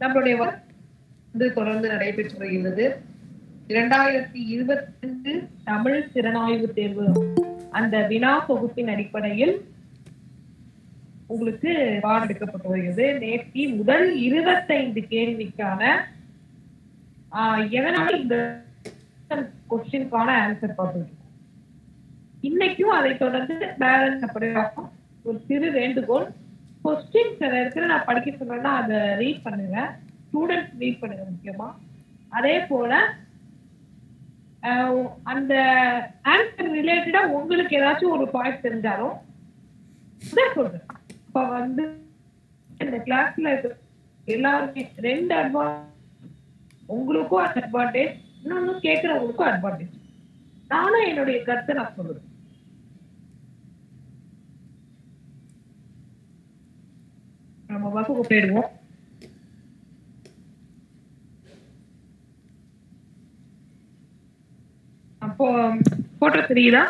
நம்மளுடைய வந்து தொடர்ந்து நடைபெற்று வருகிறது. இரண்டாயிரத்தி இருபத்தி ரெண்டு தமிழ் திறனாய்வு தேர்வு அந்த வினா தொகுப்பின் அடிப்படையில் உங்களுக்கு பாடம் எடுக்கப்பட்டு வருகிறது. நேற்று முதல் இருபத்தைந்து கேள்விக்கான ஆஹ், எதனால இந்த கொஸ்டின்கான ஆன்சர் பார்த்துருக்கோம் இன்னைக்கும் அதை தொடர்ந்து பேலன்ஸ் அப்படியே ஒரு சிறு வேண்டுகோள் கொஸ்டின் சில இடத்துல நான் படிக்க சொன்னேன்னா அதை ரீட் பண்ணுங்க. ஸ்டூடெண்ட்ஸ் ரீட் பண்ணுங்க முக்கியமா. அதே போல ஆஹ், அந்த ஆன்சர் ரிலேட்டடா உங்களுக்கு ஏதாச்சும் ஒரு பாயிண்ட் தெரிஞ்சாலும் சொல்றேன் இப்ப வந்து இந்த கிளாஸ்ல எல்லாருமே ரெண்டு அட்வான்ஸ் உங்களுக்கும் அட்வான்டேஜ் இன்னொன்னு கேட்கறவங்களுக்கும் அட்வான்டேஜ் நானும் என்னுடைய கருத்தை நான் சொல்லுவேன் நம்ம வகுப்பு போயிடுவோம். அப்போ போட்டோ தெரியுதா?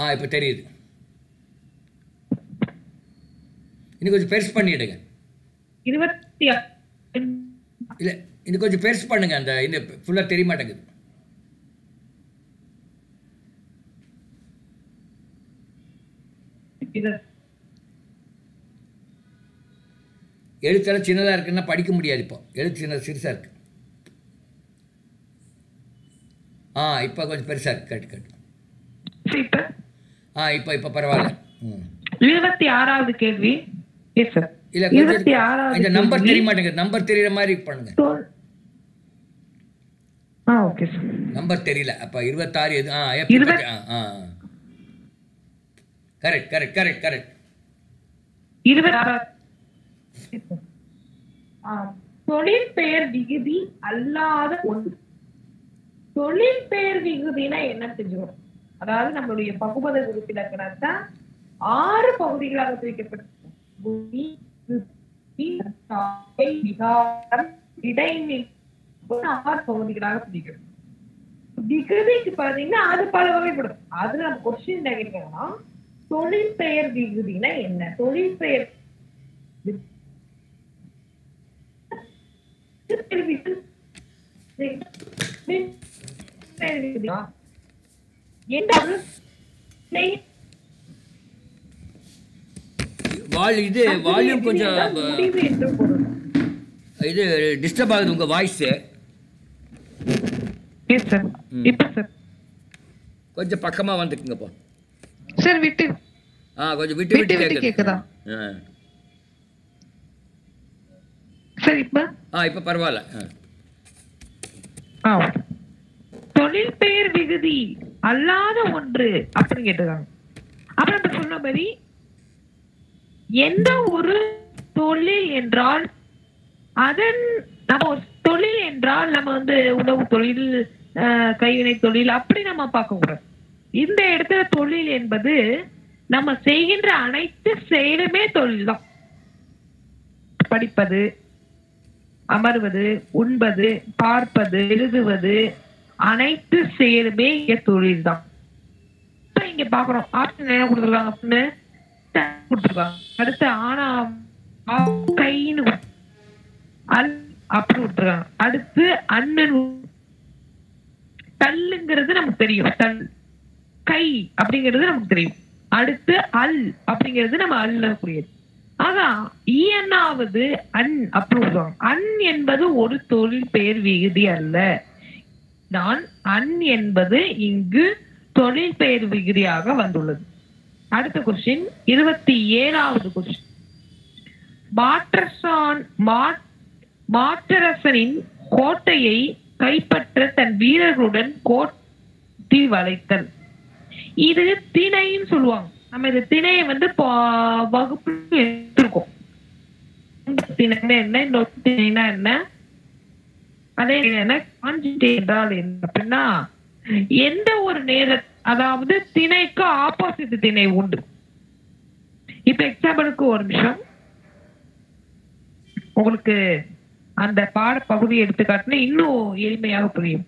ஆ இப்போ தெரியுது. இன்னும் கொஞ்சம் பெருசு பண்ணிடுங்க. இருபத்தி இல்லை இன்னும் கொஞ்சம் பெருசு பண்ணுங்க. அந்த இந்த ஃபுல்லாக தெரிய மாட்டேங்குது இது எழுத்தெல்லாம் சின்னதாக இருக்குன்னா படிக்க முடியாது இப்போ. எழுத்து சின்ன சிறுசாக இருக்கு. ஆ இப்போ கொஞ்சம் பெருசாக இருக்கு. கட்டு கட்டு. ஆ இப்போ இப்போ பரவாயில்ல. ம். இருபத்தி ஆறாவது கேள்வி. எஸ் சார் இல்லை இந்த நம்பர். தெரிய மாட்டேங்குது நம்பர் தெரியுற மாதிரி பண்ணுங்க. தோல்- ஆ ஓகே சார் நம்பர் தெரியல. அப்போ இருபத்தாறு எது ஆ ஆ கரெக்ட் கரெக்ட் கரெக்ட் கரெக்ட் இருபத்தி ஆறாவது ஆ, தொழில் பெயர் விகுதி அல்லாத ஒன்று. தொழில் பெயர் விகுதினா என்ன தெரிஞ்சுக்கணும்? அதாவது நம்மளுடைய பகுபத உறுப்பிலக்கணத்தை ஆறு பகுதிகளாக பிரிக்கப்பட்டிருக்கும். புவி, இடைநிலை. ஆறு பகுதிகளாக பிரிக்கிறோம் விகுதிக்கு பாத்தீங்கன்னா அது பல வகைப்படும். அது நம்ம கொஸ்டின் என்ன கேட்கணும்னா தொழில் பெயர் விகுதினா என்ன? தொழில் பெயர் வால் இது வால்யூம் கொஞ்சம் இது டிஸ்டர்ப் ஆகுது உங்கள் வாய்ஸு எஸ் சார் இப்ப சார் கொஞ்சம் பக்கமாக வந்துக்குங்கப்பா சார் விட்டு. ஆ கொஞ்சம் விட்டு விட்டு கேக்குதா ஆ சார் இப்ப? ஆ இப்போ பரவாயில்ல. தொழில் பெயர் விகுதி அல்லாத ஒன்று அப்படின்னு கேட்டிருக்காங்க. அப்புறம் நம்ம சொன்ன மாதிரி எந்த ஒரு தொழில் என்றால் அதன் நம்ம தொழில் என்றால் நம்ம வந்து உணவு தொழில் கைவினை தொழில் அப்படி நம்ம பார்க்க கூடாது இந்த இடத்துல தொழில் என்பது நம்ம செய்கின்ற அனைத்து செயலுமே தொழில் தான் படிப்பது அமர்வது உண்பது பார்ப்பது எழுதுவது அனைத்து செயலுமே இங்க தொழில் தான். இப்ப இங்க பாக்குறோம் ஆப்ஷன் என்ன கொடுத்துருக்காங்க அப்படின்னு? கொடுத்துருக்காங்க. அடுத்து ஆனா கைன்னு அல் அப்படி விட்டுருக்காங்க அடுத்து அண்ணன் தல்லுங்கிறது நமக்கு தெரியும். தல் கை அப்படிங்கிறது நமக்கு தெரியும். அடுத்து அல் அப்படிங்கிறது நம்ம அல்லக்கூடியது புரியுது ஆக அன் அப்ரூவ் அன் என்பது ஒரு தொழில் பெயர் விகுதி அல்ல. நான் அன் என்பது இங்கு தொழில் பெயர் விகுதியாக வந்துள்ளது. அடுத்த கொஸ்டின் இருபத்தி ஏழாவது கொஸ்டின் மாற்றசான் மா- மாற்றரசனின் கோட்டையை கைப்பற்ற தன் வீரர்களுடன் கோட்டி வளைத்தல். இது திணைன்னு சொல்லுவாங்க. நம்ம இந்த திணையை வந்து பா- எடுத்திருக்கோம். திணைனா என்ன இன்னொரு திணைனா என்ன? அதே என்ன? காஞ்சிட்டே என்றால் என்ன? அப்படின்னா எந்த ஒரு நேர அதாவது திணைக்கு ஆப்போசிட் திணை உண்டு. இப்ப எக்ஸாம்பிளுக்கு ஒரு நிமிஷம். உங்களுக்கு அந்த பாட பகுதியை இன்னும் எளிமையாக புரியும்.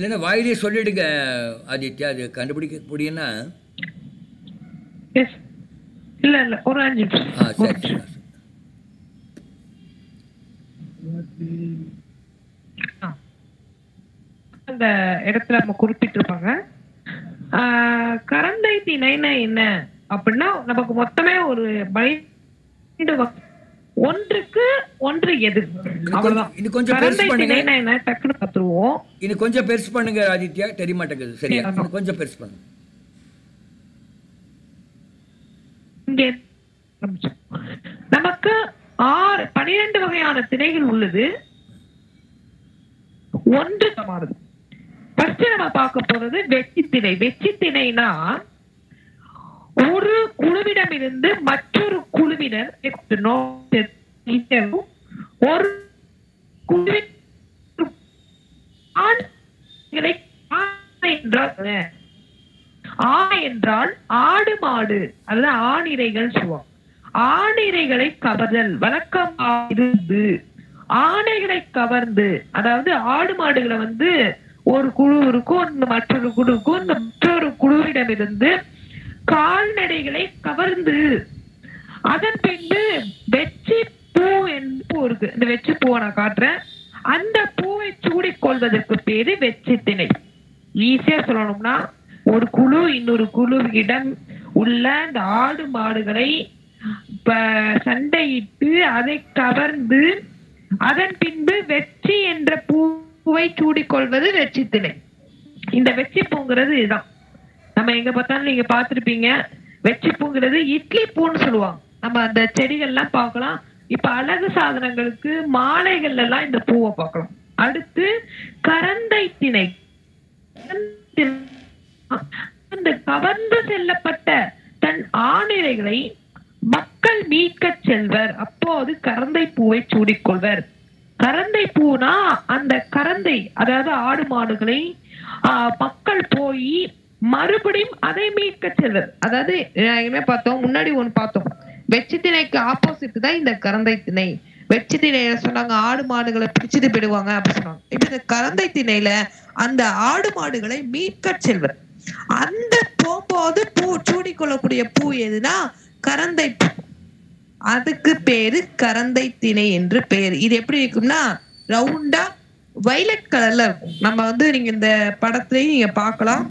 இல்லைன்னா வாயிலே சொல்லிடுங்க ஆதித்யா அது கண்டுபிடிக்க முடியும்னா எஸ் இல்ல இல்ல ஒரு அஞ்சு நிமிஷம். ஆ சரி சரி. ஆ. அந்த இடத்துல நம்ம குறிப்பிட்டிருப்பாங்க. கரந்தை திணைனா என்ன அப்படின்னா நமக்கு மொத்தமே ஒரு பைண்டு ஒன்றுக்கு ஒன்று எது? அவ்வளவுதான் கரந்தை. திணைனா என்ன டக்குன்னு பார்த்துருவோம் இன்னும் கொஞ்சம் பெருசு பண்ணுங்க ஆதித்யா. தெரிய மாட்டேங்குது சரியா கொஞ்சம் பெருசு பண்ணுங்க. நமக்கு ஆறு பனிரெண்டு வகையான திணைகள் உள்ளது. ஒன்று சமானது ஃபர்ஸ்ட் நம்ம பார்க்க போறது வெற்றி திணை. வெற்றி திணைனா ஒரு குழுவிடமிருந்து மற்றொரு குழுவினர் ஒரு குழுவின் ஆண்களை என்றால் ஆ என்றால் ஆடு மாடு. அல்லது ஆணிரைகள் சுவம் ஆணிரைகளை கவர்தல் வழக்கம் இருந்து ஆணைகளை கவர்ந்து அதாவது ஆடு மாடுகளை வந்து ஒரு குழு இருக்கும் மற்றொரு குழுக்கும் இந்த மற்றொரு குழுவிடமிருந்து கால்நடைகளை கவர்ந்து அதன் பின்பு வெற்றி பூ என்று பூ இருக்கு இந்த வெற்றி பூவை நான் காட்டுறேன். அந்த பூவை சூடி கொள்வதற்கு பேரு வெற்றி திணை ஈஸியா சொல்லணும்னா ஒரு குழு இன்னொரு குழுவிடம் உள்ள இந்த ஆடு மாடுகளை சண்டையிட்டு அதை கவர்ந்து அதன் பின்பு வெற்றி என்ற பூவை சூடிக்கொள்வது வெற்றி திணை இந்த வெற்றி பூங்கிறது இதுதான். நம்ம எங்க பார்த்தாலும் நீங்க பார்த்திருப்பீங்க வெற்றி பூங்கிறது இட்லி பூன்னு சொல்லுவாங்க. நம்ம அந்த செடிகள்லாம் பார்க்கலாம் இப்ப அழகு சாதனங்களுக்கு மாலைகள்ல எல்லாம் இந்த பூவை பார்க்கலாம். அடுத்து கரந்தை திணை. அந்த கவர்ந்து செல்லப்பட்ட தன் ஆணிரைகளை மக்கள் மீட்கச் செல்வர். அப்போது கரந்தை பூவை சூடிக்கொள்வர். கரந்தை பூனா அந்த கரந்தை அதாவது ஆடு மாடுகளை ஆஹ், மக்கள் போய் மறுபடியும் அதை மீட்க செல்வர். அதாவது பார்த்தோம்? முன்னாடி ஒன்று பார்த்தோம். வெற்றி திணைக்கு ஆப்போசிட் தான் இந்த கரந்தை திணை. வெற்றி திணையில சொன்னாங்க ஆடு மாடுகளை பிடிச்சிட்டு போயிடுவாங்க அப்படி சொன்னாங்க. இப்ப இந்த கரந்தை திணையில அந்த ஆடு மாடுகளை மீட்க செல்வர். அந்த போகும்போது பூ சூடிக்கொள்ளக்கூடிய பூ எதுனா கரந்தை பூ. அதுக்கு பேரு கரந்தை திணை என்று பேர். இது எப்படி இருக்கும்னா ரவுண்டா வைலட் கலர்ல இருக்கும். நம்ம வந்து நீங்க இந்த படத்துலயும் நீங்க பார்க்கலாம்.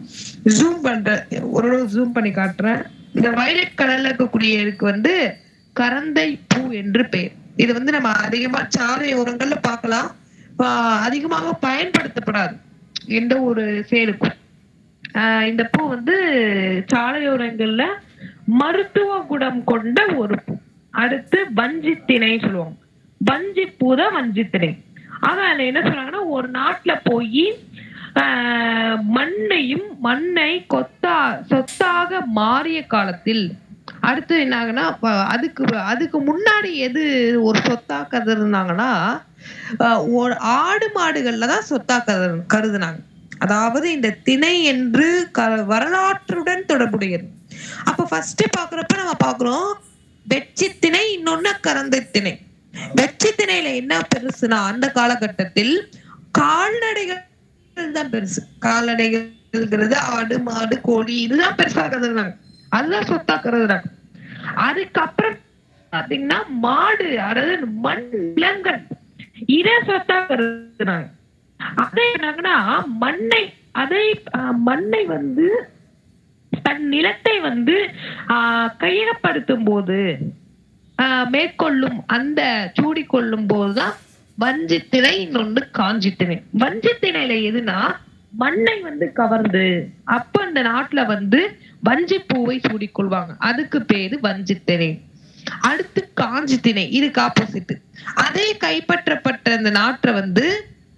ஜூம் பண்ற ஒரு ஜூம் பண்ணி காட்டுறேன். இந்த வைலட் கலர்ல இருக்கக்கூடியதுக்கு வந்து கரந்தை பூ என்று பெயர். இது வந்து நம்ம அதிகமா சாலை ஓரங்கள்ல பார்க்கலாம். அதிகமாக பயன்படுத்தப்படாது எந்த ஒரு செயலுக்கும். ஆஹ் இந்த பூ வந்து சாலையோரங்கள்ல மருத்துவ குணம் கொண்ட ஒரு பூ. அடுத்து வஞ்சித்திணை சொல்லுவாங்க. வஞ்சி பூ தான் வஞ்சித்திணை ஆனா அதுல என்ன சொல்றாங்கன்னா ஒரு நாட்டுல போய் மண்ணையும் மண்ணை கொத்தா சொத்தாக மாறிய காலத்தில் அடுத்து என்னாங்கன்னா அதுக்கு அதுக்கு முன்னாடி எது ஒரு சொத்தா கருதுனாங்கன்னா ஒரு ஆடு மாடுகள்ல தான் சொத்தா கரு கருதுனாங்க. அதாவது இந்த திணை என்று க- வரலாற்றுடன் தொடர்புடையது. அப்ப ஃபர்ஸ்ட் பாக்குறப்ப நம்ம பாக்குறோம் வெச்சி திணை இன்னொன்னு கறந்த திணை. வெச்சி திணையில என்ன பெருசுனா அந்த காலகட்டத்தில் கால்நடைகள் தான் பெருசு. கால்நடைகள்ங்கிறது ஆடு மாடு கோழி இதுதான் பெருசா அதுதான் சொத்தாக்குறதுனாங்க அதுக்கப்புறம் பாத்தீங்கன்னா மாடு அதாவது மண் விலங்கல் இதை சொத்தாக்குறதுனாங்க அதே என்னங்கன்னா மண்ணை அதை மண்ணை வந்து தன் நிலத்தை வந்து ஆஹ், கையகப்படுத்தும் போது மேற்கொள்ளும் அந்த சூடி கொள்ளும் போதுதான் வஞ்சித்திணை இன்னொன்னு காஞ்சித்திணை வஞ்சித்திணையில எதுனா மண்ணை வந்து கவர்ந்து அப்ப அந்த நாட்டுல வந்து வஞ்சி பூவை சூடிக்கொள்வாங்க. அதுக்கு பேரு வஞ்சித்திணை அடுத்து காஞ்சி திணை இதுக்கு ஆப்போசிட் அதே கைப்பற்றப்பட்ட அந்த நாட்டை வந்து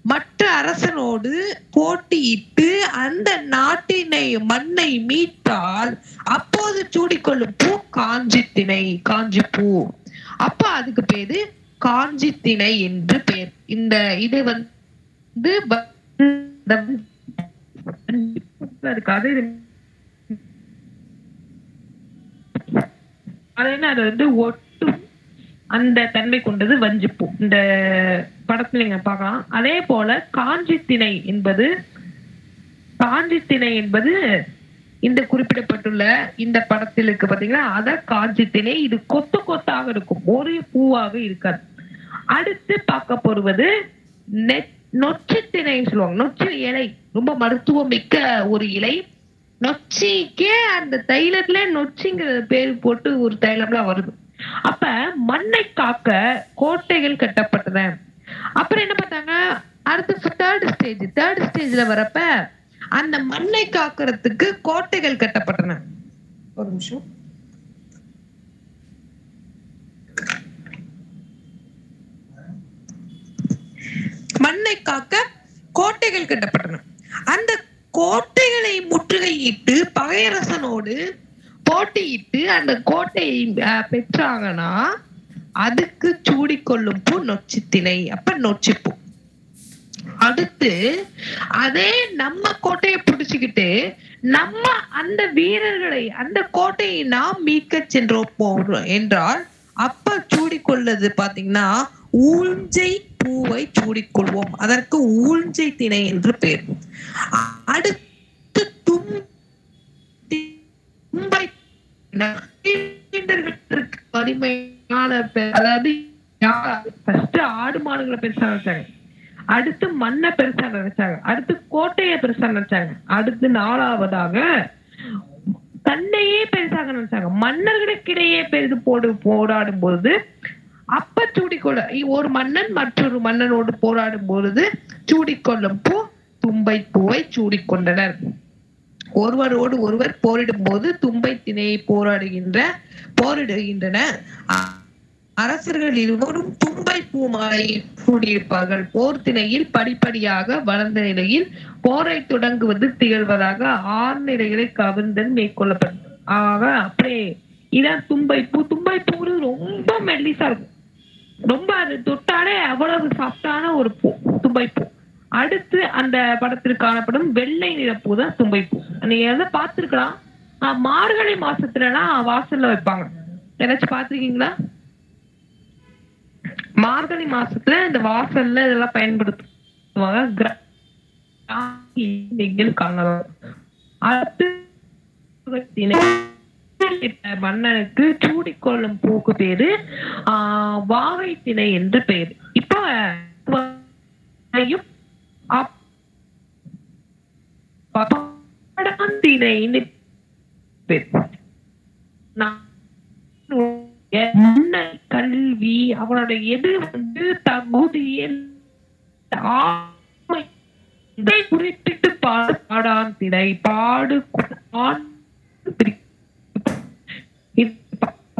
மற்ற அரசனோடு போட்டியிட்டு அந்த நாட்டினை மண்ணை மீட்டால் அப்போது சூடிக்கொள்ளும் பூ காஞ்சி திணை காஞ்சி பூ அப்ப அதுக்கு பேரு காஞ்சி திணை என்று பெயர் இந்த இது வந்து வ- அது என்ன? அது வந்து ஒட்டும் அந்த தன்மை கொண்டது வஞ்சிப்பூ. இந்த படத்துல நீங்க பார்க்கலாம். அதே போல காஞ்சி திணை என்பது காஞ்சி திணை என்பது இந்த குறிப்பிடப்பட்டுள்ள இந்த படத்தில் இருக்கு பாத்தீங்கன்னா அத காஞ்சி திணை இது கொத்து கொத்தாக இருக்கும். ஒரே பூவாக இருக்காது. அடுத்து பார்க்க போடுவது நெ- நொச்சி திணைன்னு சொல்லுவாங்க. நொச்சி இலை. ரொம்ப மருத்துவம் மிக்க ஒரு இலை. நொச்சிக்கே அந்த தைலத்துல நொச்சிங்கிற பேர் போட்டு ஒரு தைலம்லாம் வருது. அப்ப மண்ணை காக்க கோட்டைகள் கட்டப்பட்டன. அப்புறம் என்ன பார்த்தாங்க? அடுத்து தேர்ட் ஸ்டேஜ் தேர்ட் ஸ்டேஜ்ல வரப்ப அந்த மண்ணை காக்கிறதுக்கு கோட்டைகள் கட்டப்பட்டன. ஒரு நிமிஷம் மண்ணை காக்க கோட்டைகள் கட்டப்பட்டன அந்த கோட்டைகளை முற்றுகையிட்டு பகையரசனோடு போட்டியிட்டு அந்த கோட்டையை பெற்றாங்கன்னா அதுக்கு சூடிக்கொள்ளும் பூ நொச்சித்திணை அப்ப நொச்சிப்பூ. அடுத்து அதே நம்ம கோட்டையை பிடிச்சுக்கிட்டு நம்ம அந்த வீரர்களை அந்த கோட்டையை நாம் மீட்க சென்றோம் போறோம் என்றால் அப்ப சூடிக்கொள்ளது பாத்தீங்கன்னா ஊஞ்சை பூவை சூடிக்கொள்வோம். அதற்கு ஊஞ்சை திணை என்று பெயர் அடுத்து தும் தும்பை வலிமையான அதாவது ஆடு மாடுகளை பெருசா நினைச்சாங்க. அடுத்து மண்ணை பெருசா நினைச்சாங்க. அடுத்து கோட்டையை பெருசா நினைச்சாங்க. அடுத்து நாலாவதாக தன்னையே பெருசாக நினைச்சாங்க. மன்னர்களுக்கிடையே பெரிது போடு போராடும் பொழுது அப்ப சூடிக்கொள்ள ஒரு மன்னன் மற்றொரு மன்னனோடு போராடும் பொழுது சூடிக்கொள்ளும் பூ தும்பை பூவை சூடிக்கொண்டனர். ஒருவரோடு ஒருவர் போரிடும் போது தும்பை திணையை போராடுகின்ற போரிடுகின்றன. அரசர்கள் இருவரும் தும்பை பூ மாலையை சூடியிருப்பார்கள். போர் திணையில் படிப்படியாக வளர்ந்த நிலையில் போரை தொடங்குவது திகழ்வதாக ஆறு நிலைகளை கவிழ்ந்தன் மேற்கொள்ளப்பட்டது ஆக அப்படியே இதான் தும்பை பூ. தும்பை பூ ரொம்ப மெல்லிசா இருக்கும். ரொம்ப அது தொட்டாலே அவ்வளவு சாஃப்டான ஒரு பூ தும்பை பூ அடுத்து அந்த படத்தில் காணப்படும் வெள்ளை நிறப்பூ தான் தும்பை பூ நீங்க எதை பார்த்திருக்கலாம்? மார்கழி மாசத்துலலாம் வாசல்ல வைப்பாங்க. ஏதாச்சும் பார்த்திருக்கீங்களா? மார்கழி மாசத்துல இந்த வாசல்ல இதெல்லாம் பயன்படுத்துவாங்க. நீங்கள் காணலாம் அடுத்து மன்னனுக்கு சூடிக்கொள்ளும் பூக்கு பேரு ஆஹ் வாகை திணை என்று பெயர் இப்ப வாகையும் பேர். முன்ன கல்வி அவனோட எது வந்து தகுதியில் குறிப்பிட்டு பாடு பாடான் திணை பாடு கு- ஆண்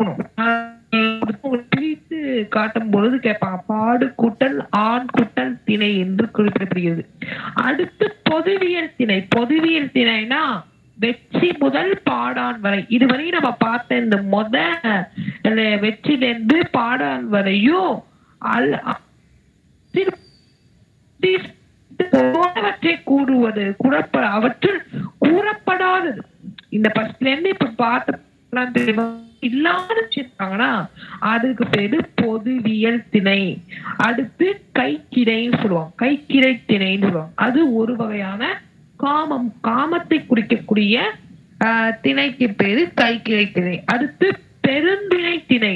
கொடுக்கணும் பிரித்து காட்டும் பொழுது கேட்பாங்க பாடு கூட்டல் ஆண் கூட்டல் திணை என்று குறிப்பிடப்படுகிறது. அடுத்து பொதுவியல் திணை. பொதுவியல் திணைனா வெற்றி முதல் பாடான் வரை. இதுவரை நம்ம பார்த்த இந்த மொத அந்த பாடான் வரையும் அல் திரு- போனவற்றை கூறுவது கூறப்ப அவற்றில் கூறப்படாதது. இந்த பஸ்ட்ல இருந்து இப்ப பார்த்த இல்லாத வச்சிருக்காங்கன்னா அதுக்கு பேரு பொதுவியல் திணை. அடுத்து கைக்கிரைன்னு சொல்லுவாங்க. கைக்கிரை திணைன்னு சொல்லுவாங்க. அது ஒரு வகையான காமம் காமத்தை குறிக்கக்கூடிய ஆஹ், திணைக்கு பேரு கைக்கிரை திணை. அடுத்து பெருந்திணை திணை.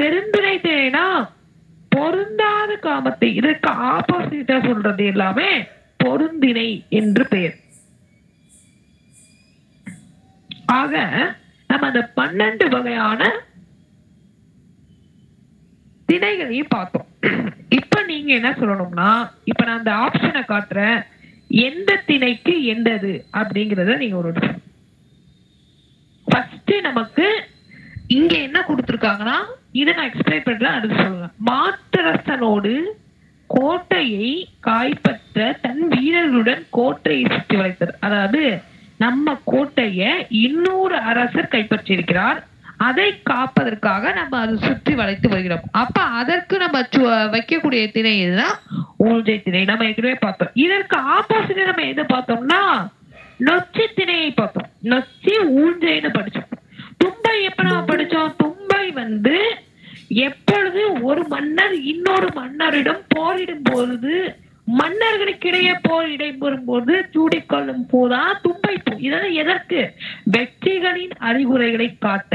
பெருந்திணை திணைனா பொருந்தாத காமத்தை இதற்கு ஆப்போசிட்டா சொல்றது எல்லாமே பொருந்திணை என்று பெயர். ஆக நம்ம அந்த பன்னெண்டு வகையான திணைகளையும் பார்த்தோம். இப்ப நீங்க என்ன சொல்லணும்னா இப்ப நான் அந்த ஆப்ஷனை காட்டுறேன். எந்த திணைக்கு எந்தது அப்படிங்கறத நீங்க ஒரு ஃபர்ஸ்ட் நமக்கு இங்க என்ன கொடுத்துருக்காங்கன்னா இதை நான் எக்ஸ்பிளைன் பண்ணலாம் அடுத்து சொல்லுவேன் மாத்தரசனோடு கோட்டையை காய்பற்ற தன் வீரர்களுடன் கோட்டையை சுற்றி வளைத்தது. அதாவது நம்ம கோட்டைய இன்னொரு அரசர் கைப்பற்றியிருக்கிறார். அதை காப்பதற்காக நம்ம அதை சுற்றி வளைத்து வருகிறோம். அப்ப அதற்கு நம்ம வைக்கக்கூடிய திணை இதுதான் ஊழ்ஜை திணை. நம்ம ஏற்கனவே பார்த்தோம். இதற்கு ஆப்போசிட் நம்ம எது பார்த்தோம்னா நொச்சி திணையை பார்த்தோம். நொச்சி ஊஞ்சைன்னு படிச்சோம். தும்பை எப்ப நம்ம படிச்சோம்? தும்பை வந்து எப்பொழுது ஒரு மன்னர் இன்னொரு மன்னரிடம் போரிடும் பொழுது மன்னர்களுக்கிடையே போர் இடைபெறும் போது சூடிக்கொள்ளும் போதா? தும்பை பூ இதெல்லாம் எதற்கு? வெற்றிகளின் அறிகுறைகளை காட்ட.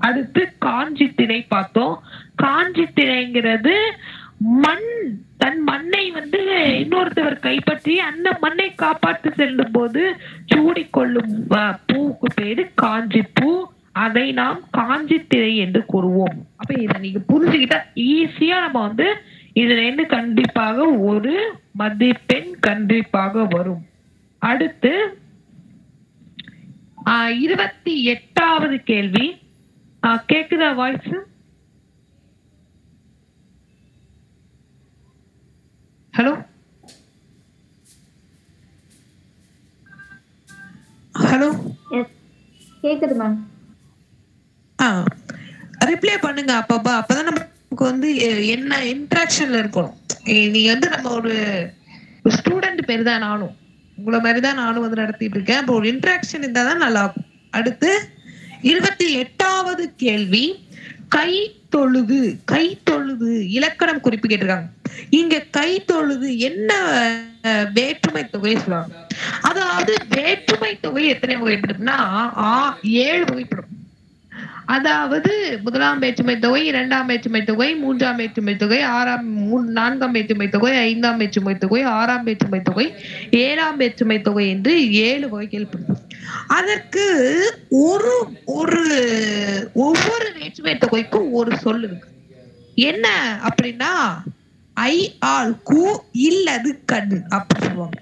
அடுத்து காஞ்சி திணை பார்த்தோம். காஞ்சி திணைங்கிறது மண் தன் மண்ணை வந்து இன்னொருத்தவர் கைப்பற்றி அந்த மண்ணை காப்பாற்ற செல்லும் போது சூடிக்கொள்ளும் அஹ், பூவுக்கு பேரு காஞ்சி பூ அதை நாம் காஞ்சி திரை என்று கூறுவோம். அப்ப இதை நீங்க புரிஞ்சுக்கிட்டா ஈஸியா நம்ம வந்து இதுல இருந்து கண்டிப்பாக ஒரு மதிப்பெண் கண்டிப்பாக வரும். அடுத்து இருபத்தி எட்டாவது கேள்வி. கேக்குதா வாய்ஸ்? ஹலோ? ஹலோ? கேக்குது மேம். ஆ ரிப்ளை பண்ணுங்க அப்பப்பா. அப்பதான் நமக்கு வந்து என்ன இன்ட்ராக்ஷன்ல இருக்கணும்? நீ நீங்க வந்து நம்ம ஒரு ஸ்டூடெண்ட் பேர் தான் நானும். உங்களை மாதிரி தான் நானும் வந்து நடத்திட்டு இருக்கேன். அப்போ ஒரு இன்ட்ராக்ஷன் இருந்தா தான் நல்லா இருக்கும் அடுத்து இருபத்தி எட்டாவது கேள்வி. கை தொழுது கை தொழுது இலக்கணம் குறிப்பு கேட்டிருக்காங்க. இங்க கை தொழுது என்ன வேற்றுமை தொகை சொல்லுவாங்க. அதாவது வேற்றுமை தொகை எத்தனை வகைப்படுதுன்னா ஆ ஏழு வகைப்படும். அதாவது முதலாம் வேற்றுமை தொகை இரண்டாம் வேற்றுமை தொகை மூன்றாம் வேற்றுமை தொகை ஆறாம் மூ- நான்காம் வேற்றுமை தொகை ஐந்தாம் வேற்றுமை தொகை ஆறாம் வேற்றுமை தொகை ஏழாம் வேற்றுமை தொகை என்று ஏழு வகைகள் அதற்கு ஒரு ஒரு ஒவ்வொரு வேற்றுமை தொகைக்கும் ஒரு சொல் இருக்கு. என்ன அப்படின்னா ஐ ஆள் கு இல்லது கண் அப்படி சொல்லுவாங்க.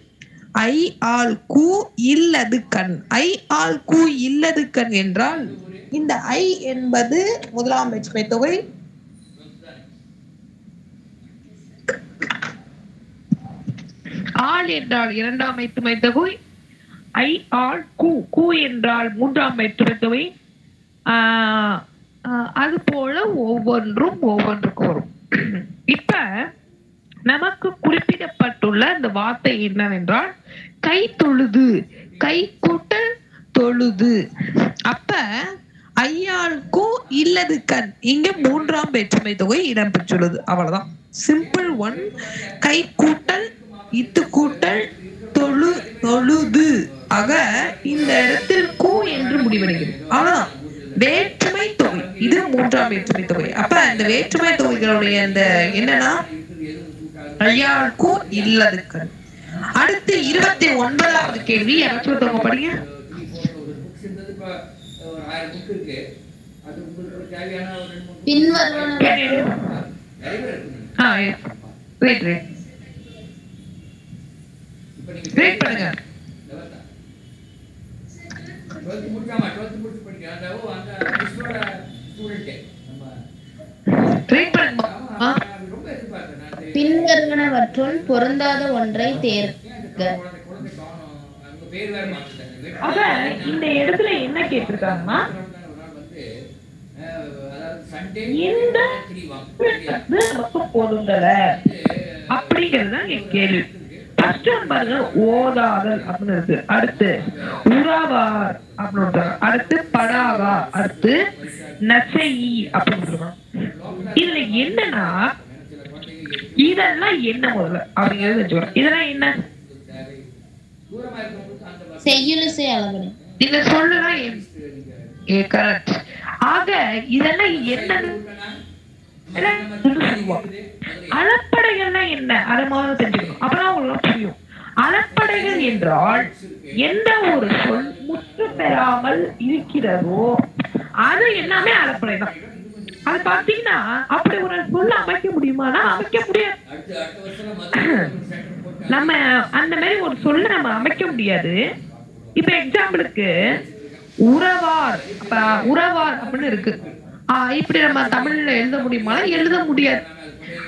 ஐ ஆல் கு இல்லது கண். ஐ ஆல் கு இல்லது கண் என்றால் இந்த ஐ என்பது முதலாம் வேற்றுமை தொகை. ஆள் என்றால் இரண்டாம் வேற்றுமை தொகை. ஐ ஆள் கு. கு என்றால் மூன்றாம் வேற்றுமை தொகை. அது போல ஒவ்வொன்றும் ஒவ்வொன்றுக்கும் வரும். இப்ப நமக்கு குறிப்பிடப்பட்டுள்ள இந்த வார்த்தை என்னவென்றால் கை தொழுது கை கூட்டல் தொழுது. அப்ப ஐயாளுக்கும் இல்லது கண். இங்க மூன்றாம் வேற்றுமை தொகை இடம்பெற்றுள்ளது. அவ்வளவுதான். சிம்பிள் ஒன் கை கூட்டல் இத்து கூட்டல் தொழு தொழுது. ஆக இந்த இடத்தில் கூ என்று முடிவடைகிறது. ஆனா வேற்றுமை தொகை இது மூன்றாம் வேற்றுமை தொகை. அப்ப இந்த வேற்றுமை தொகைகளுடைய அந்த என்னன்னா ஐயாளுக்கும் இல்லது கண் அடுத்து இருபத்தி ஒன்பதாவது கேள்வி யாராச்சும் படிங்க வெயிட் பண்ணுங்க. பின்வருவனவற்றுள் பொருந்தாத ஒன்றை தேர்க. இந்த அப்ப இந்த இடத்துல என்ன கேட்டிருக்காங்கன்னா இந்த பொருந்தல என் கேள்வி. ஃபர்ஸ்ட் ஓதாதல் அப்படின்னு இருக்கு. அடுத்து உறாவார் அப்படின்னு அடுத்து படாவா அடுத்து நசையி அப்படின்னு இதுல என்னன்னா இதெல்லாம் என்ன முதல்ல அப்படிங்கிறது வச்சுக்கோங்க இதெல்லாம் என்ன? இந்த சொல்லுதான் ஏ கரெக்ட் ஆக இதெல்லாம் சொல்லுவோம். அலப்படைகள்னா என்ன அதை முதல்ல தெரிஞ்சுக்கணும். அப்பதான் உங்களுக்கு புரியும். அலப்படைகள் என்றால் எந்த ஒரு சொல் முற்று பெறாமல் இருக்கிறதோ அது எல்லாமே அலப்படை தான் அது பாத்தீங்கன்னா அப்படி ஒரு சொல்ல அமைக்க முடியுமானா அமைக்க முடியாது. நம்ம அந்த மாதிரி ஒரு சொல்ல நம்ம அமைக்க முடியாது. இப்ப எக்ஸாம்பிளுக்கு உறவார் இப்ப உறவார் அப்படின்னு இருக்கு. ஆஹ் இப்படி நம்ம தமிழ்ல எழுத முடியுமா? எழுத முடியாது.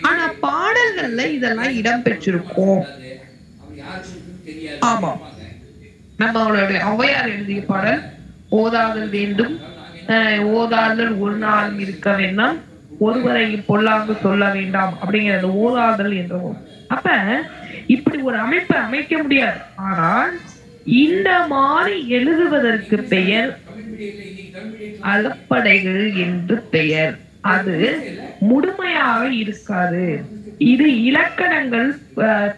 ஆனா பாடல்கள்ல இதெல்லாம் இடம்பெற்றிருக்கும். ஆமா. நம்மளுடைய ஔவையார் எழுதிய பாடல் ஓதாதல் வேண்டும் ஓதாதல் ஒரு நாள் இருக்க வேண்டாம் ஒருவரை பொல்லாங்கு சொல்ல வேண்டாம் அப்படிங்கிறது ஓதாதல் என்றவும் அப்ப இப்படி ஒரு அமைப்பை அமைக்க முடியாது. ஆனால் இந்த மாதிரி எழுதுவதற்கு பெயர் அலப்படைகள் என்று பெயர். அது முழுமையாக இருக்காது. இது இலக்கணங்கள்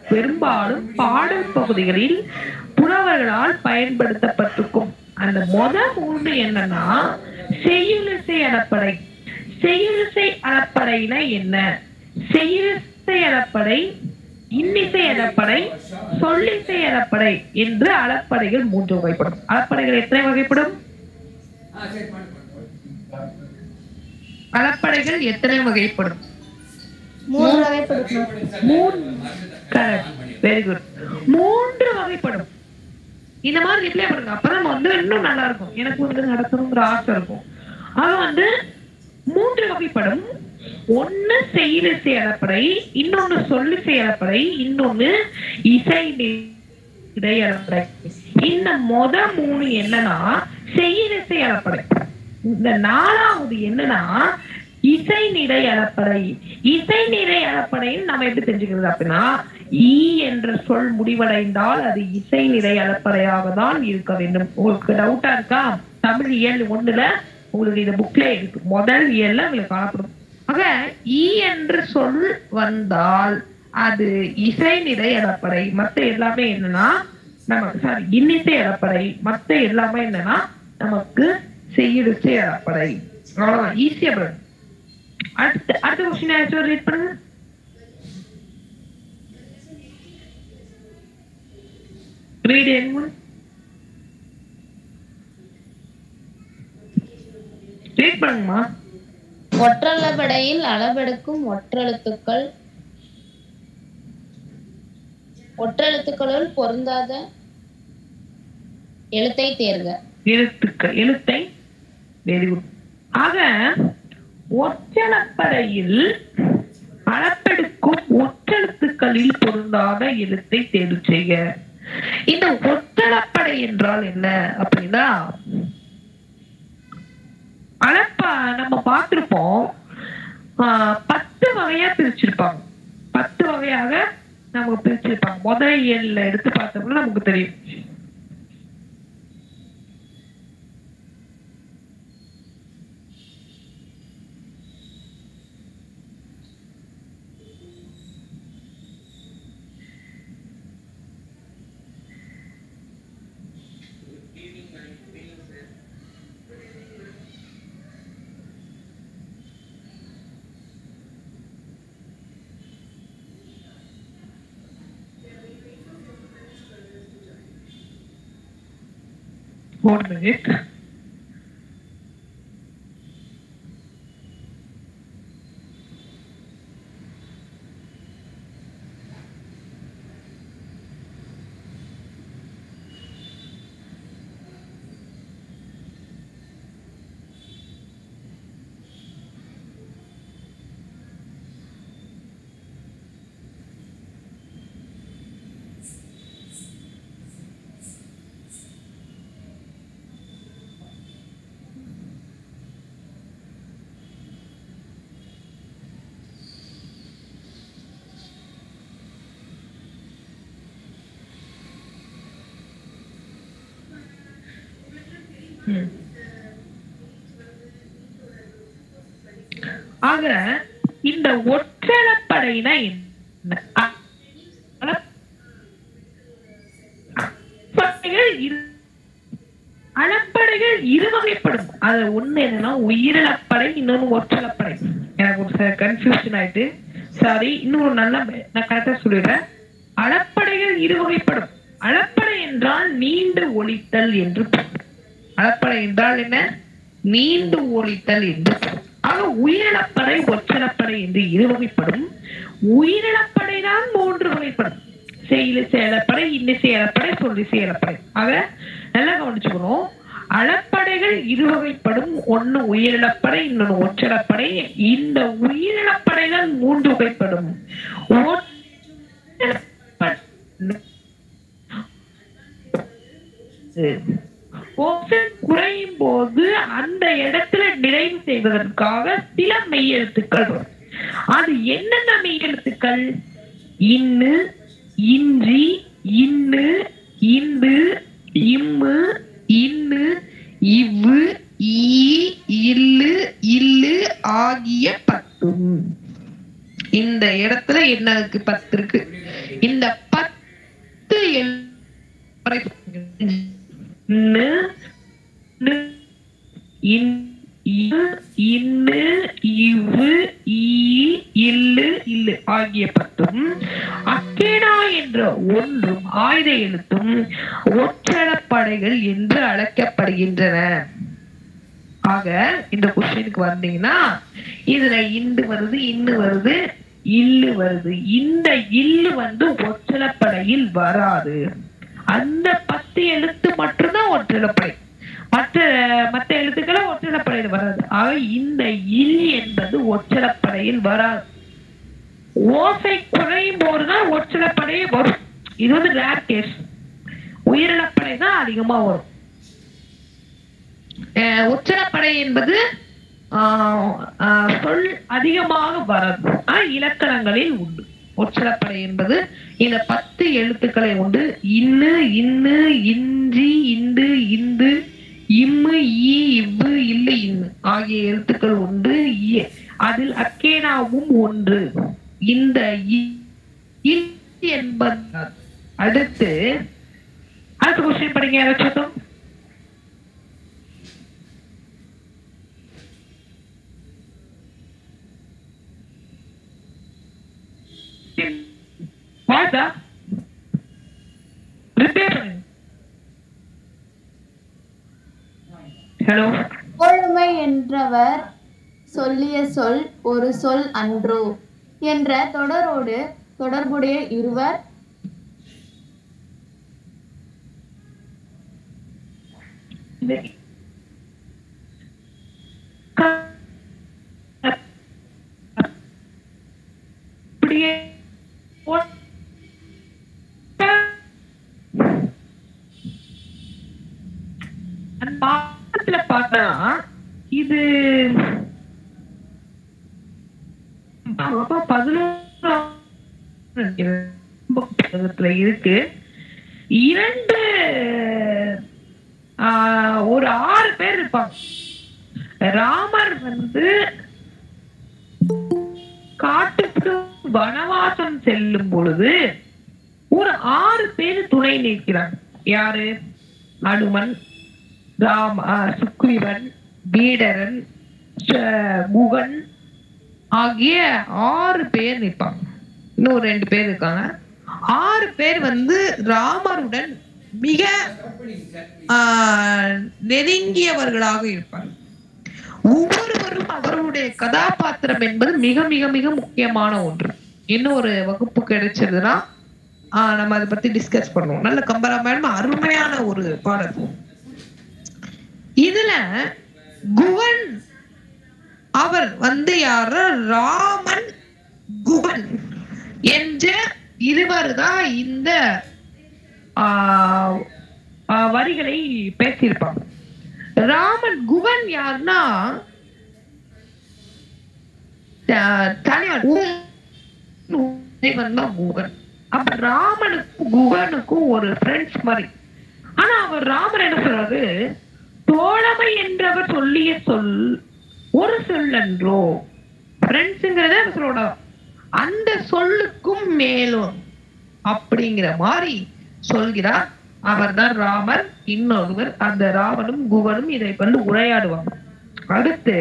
பெரும்பாலும் பாடல் பகுதிகளில் புலவர்களால் பயன்படுத்தப்பட்டிருக்கும். அந்த முத மூன்று என்னன்னா செய்யுளிசை அறப்படை செய்யுளிசை அறப்படைனா என்ன? செய்யுளிசை அறப்படை இன்னிசை அறப்படை சொல்லிசை அறப்படை என்று அளப்படைகள் மூன்று வகைப்படும். அளப்படைகள் எத்தனை வகைப்படும்? அளப்படைகள் எத்தனை வகைப்படும்? மூணு வகைப்படும். வெரி குட் மூன்று வகைப்படும். இந்த மாதிரி ரிப்ளை பண்ணுங்க. அப்பதான் வந்து இன்னும் நல்லா இருக்கும் எனக்கு வந்து நடக்கணுங்கிற ஆசை இருக்கும். அது வந்து மூன்று வகைப்படும் ஒண்ணு செயலிசை செயலப்படை இன்னொன்னு சொல்லு செயலப்படை இன்னொன்னு இசை இடையப்படை இந்த மொத மூணு என்னன்னா செயலிசை செயலப்படை இந்த நாலாவது என்னன்னா இசை நிறை அளப்படை இசை நிறை அளப்படைன்னு நம்ம எப்படி தெரிஞ்சுக்கிறது அப்படின்னா ஈ என்ற சொல் முடிவடைந்தால் அது இசை நிறை அளப்பறையாக தான் இருக்க வேண்டும். உங்களுக்கு டவுட்டா இருக்கா? தமிழ் இயல் ஒண்ணுல உங்களுக்கு இந்த புக்ல இருக்கு. முதல் இயல்ல உங்களுக்கு காணப்படும். ஆக ஈ என்ற சொல் வந்தால் அது இசை நிறை அளப்படை மத்த எல்லாமே என்னன்னா நமக்கு சாரி இன்னிசை அளப்படை மத்த எல்லாமே என்னன்னா நமக்கு செய்யுளிசை அளப்படை அவ்வளவுதான். ஈஸியா வரும் அடுத்த அடுத்த கொஸ்டின் ரீட் பண்ணுங்க. ரீட் anyone ரீட் பண்ணுங்கம்மா ஒற்றளபடையில் அளவெடுக்கும் ஒற்றெழுத்துக்கள். ஒற்றெழுத்துக்களுள் பொருந்தாத எழுத்தை தேர்க. எழுத்துக்கள் எழுத்தை வெரி குட் ஆக ஒற்றளப்படையில் அளப்பெடுக்கும் ஒற்றெழுத்துக்களில் பொருந்தாத எழுத்தை தேர்வு செய்க. இந்த ஒற்றளப்படை என்றால் என்ன அப்படின்னா அளப்ப நம்ம பார்த்திருப்போம் ஆஹ், பத்து வகையா பிரிச்சிருப்பாங்க. பத்து வகையாக நமக்கு பிரிச்சிருப்பாங்க. முதல் இயல்ல எடுத்து பார்த்தோம்னா நமக்கு தெரியும். One minute. ஆக இந்த ஒற்றளப்படைனா என்ன? அளப்படைகள் இரு- வகைப்படும் அது ஒண்ணு என்னன்னா உயிரிழப்படை இன்னொன்னு ஒற்றளப்படை எனக்கு ஒரு கன்ஃபியூஷன் ஆயிட்டு. சாரி இன்னொரு நல்ல நான் கரெக்டா சொல்லிடுறேன். அளப்படைகள் இரு வகைப்படும் அளப்படை என்றால் நீண்டு ஒழித்தல் என்று அளப்படை என்றால் என்ன? நீண்டு ஒழித்தல் என்று பொருள். ஆக உயிரிழப்படை ஒற்றளப்படை என்று இரு வகைப்படும். உயிரிழப்படை தான் மூன்று வகைப்படும். செயலி செயலப்படை இன்னி செயலப்படை சொல்லி செயலப்படை. ஆக நல்லா கவனிச்சுக்கணும். அளப்படைகள் இரு வகைப்படும். ஒண்ணு உயிரிழப்படை இன்னொன்று ஒற்றளப்படை இந்த உயிரிழப்படை தான் மூன்று வகைப்படும். ஒற்றளப்படை கோஷம் குறையும் போது அந்த இடத்துல நிறைவு செய்வதற்காக சில மெய்யெழுத்துக்கள் வரும். அது என்னென்ன மெய்யெழுத்துக்கள்? இன்னு இன்றி இன்னு இந்து இம்மு இன்னு இவ்வு இல்லு இல்லு ஆகிய பத்தும். இந்த இடத்துல என்ன இருக்கு? பத்து இருக்கு. இந்த பத்து இன்னு, இவ்வு, ஈ, இல்லு, இல்லு ஆகிய பத்தும் அக்கேனா என்ற ஒன்றும் ஆயுத எழுத்தும் ஒற்றடப்படைகள் என்று அழைக்கப்படுகின்றன. ஆக இந்த கொஸ்டினுக்கு வந்தீங்கன்னா இதுல இண்டு வருது இன்னு வருது இல்லு வருது. இந்த இல்லு வந்து ஒற்றளப்படையில் வராது. அந்த பத்து எழுத்து மட்டும்தான் ஒற்றிலப்படை மற்ற மற்ற எழுத்துக்களை ஒற்றளப்படையில் வராது. ஆக இந்த இல் என்பது ஒற்றிலப்படையில் வராது. ஓசை குறையும் போதுதான் ஒற்றளப்படையே வரும். இது வந்து ரேர் கேஸ் உயிரிழப்படை தான் அதிகமா வரும். அஹ் என்பது ஆஹ், ஆஹ், சொல் அதிகமாக வராது. ஆனா இலக்கணங்களில் உண்டு. ஒற்றப்படை என்பது இந்த பத்து எழுத்துக்களை உண்டு. இன்னு இன்னு இஞ்சி இண்டு இந்து இம்மு ஈ இவ்வு இல்லு இன்னு ஆகிய எழுத்துக்கள் உண்டு. அதில் அக்கேனாவும் ஒன்று. இந்த இ- என்பது அடுத்து அடுத்த கொஸ்டின் படிங்க யாராச்சும் பண்ணுங்க ஹலோ? தோழமை என்றவர் சொல்லிய சொல் ஒரு சொல் அன்றோ என்ற தொடரோடு தொடர்புடைய இருவர் அப்படியே பாடத்துல பார்த்தா இது அப்ப இருக்கு. இரண்டு ஒரு ஆறு பேர் இருப்பாங்க. ராமர் வந்து காட்டுக்கு வனவாசம் செல்லும் பொழுது ஒரு ஆறு பேர் துணை நிற்கிறாங்க யாரு? அனுமன் ராம் சுக்ரீவன் பீடரன் முகன் குகன் ஆகிய ஆறு பேர் நிற்பாங்க. இன்னும் ஒரு ரெண்டு பேர் இருக்காங்க. ஆறு பேர் வந்து ராமருடன் மிக ஆஹ், நெருங்கியவர்களாக இருப்பார் ஒவ்வொருவரும் அவருடைய கதாபாத்திரம் என்பது மிக மிக மிக முக்கியமான ஒன்று. இன்னும் ஒரு வகுப்பு கிடைச்சதுன்னா ஆஹ், நம்ம அதை பத்தி டிஸ்கஸ் பண்ணுவோம். நல்ல கம்பராமாயணம் அருமையான ஒரு பாடல். இதுல குவன் அவர் வந்து யாரு? ராமன் குகன் என்ற இருவர் தான் இந்த வரிகளை பேசியிருப்பாங்க. ராமன் குகன் யாருன்னா குகன். அப்ப ராமனுக்கும் குகனுக்கும் ஒரு ஃப்ரெண்ட்ஸ் மாதிரி. ஆனா அவர் ராமர் என்ன சொல்றாரு? தோழமை என்றவர் சொல்லிய சொல் ஒரு சொல் அன்றோ ஃப்ரெண்ட்ஸுங்கிறத அவர் அந்த சொல்லுக்கும் மேலும் அப்படிங்கிற மாதிரி சொல்கிறார். அவர்தான் ராமர் இன்னொருவர் அந்த ராமனும் குகனும் இதை வந்து உரையாடுவாங்க. அடுத்து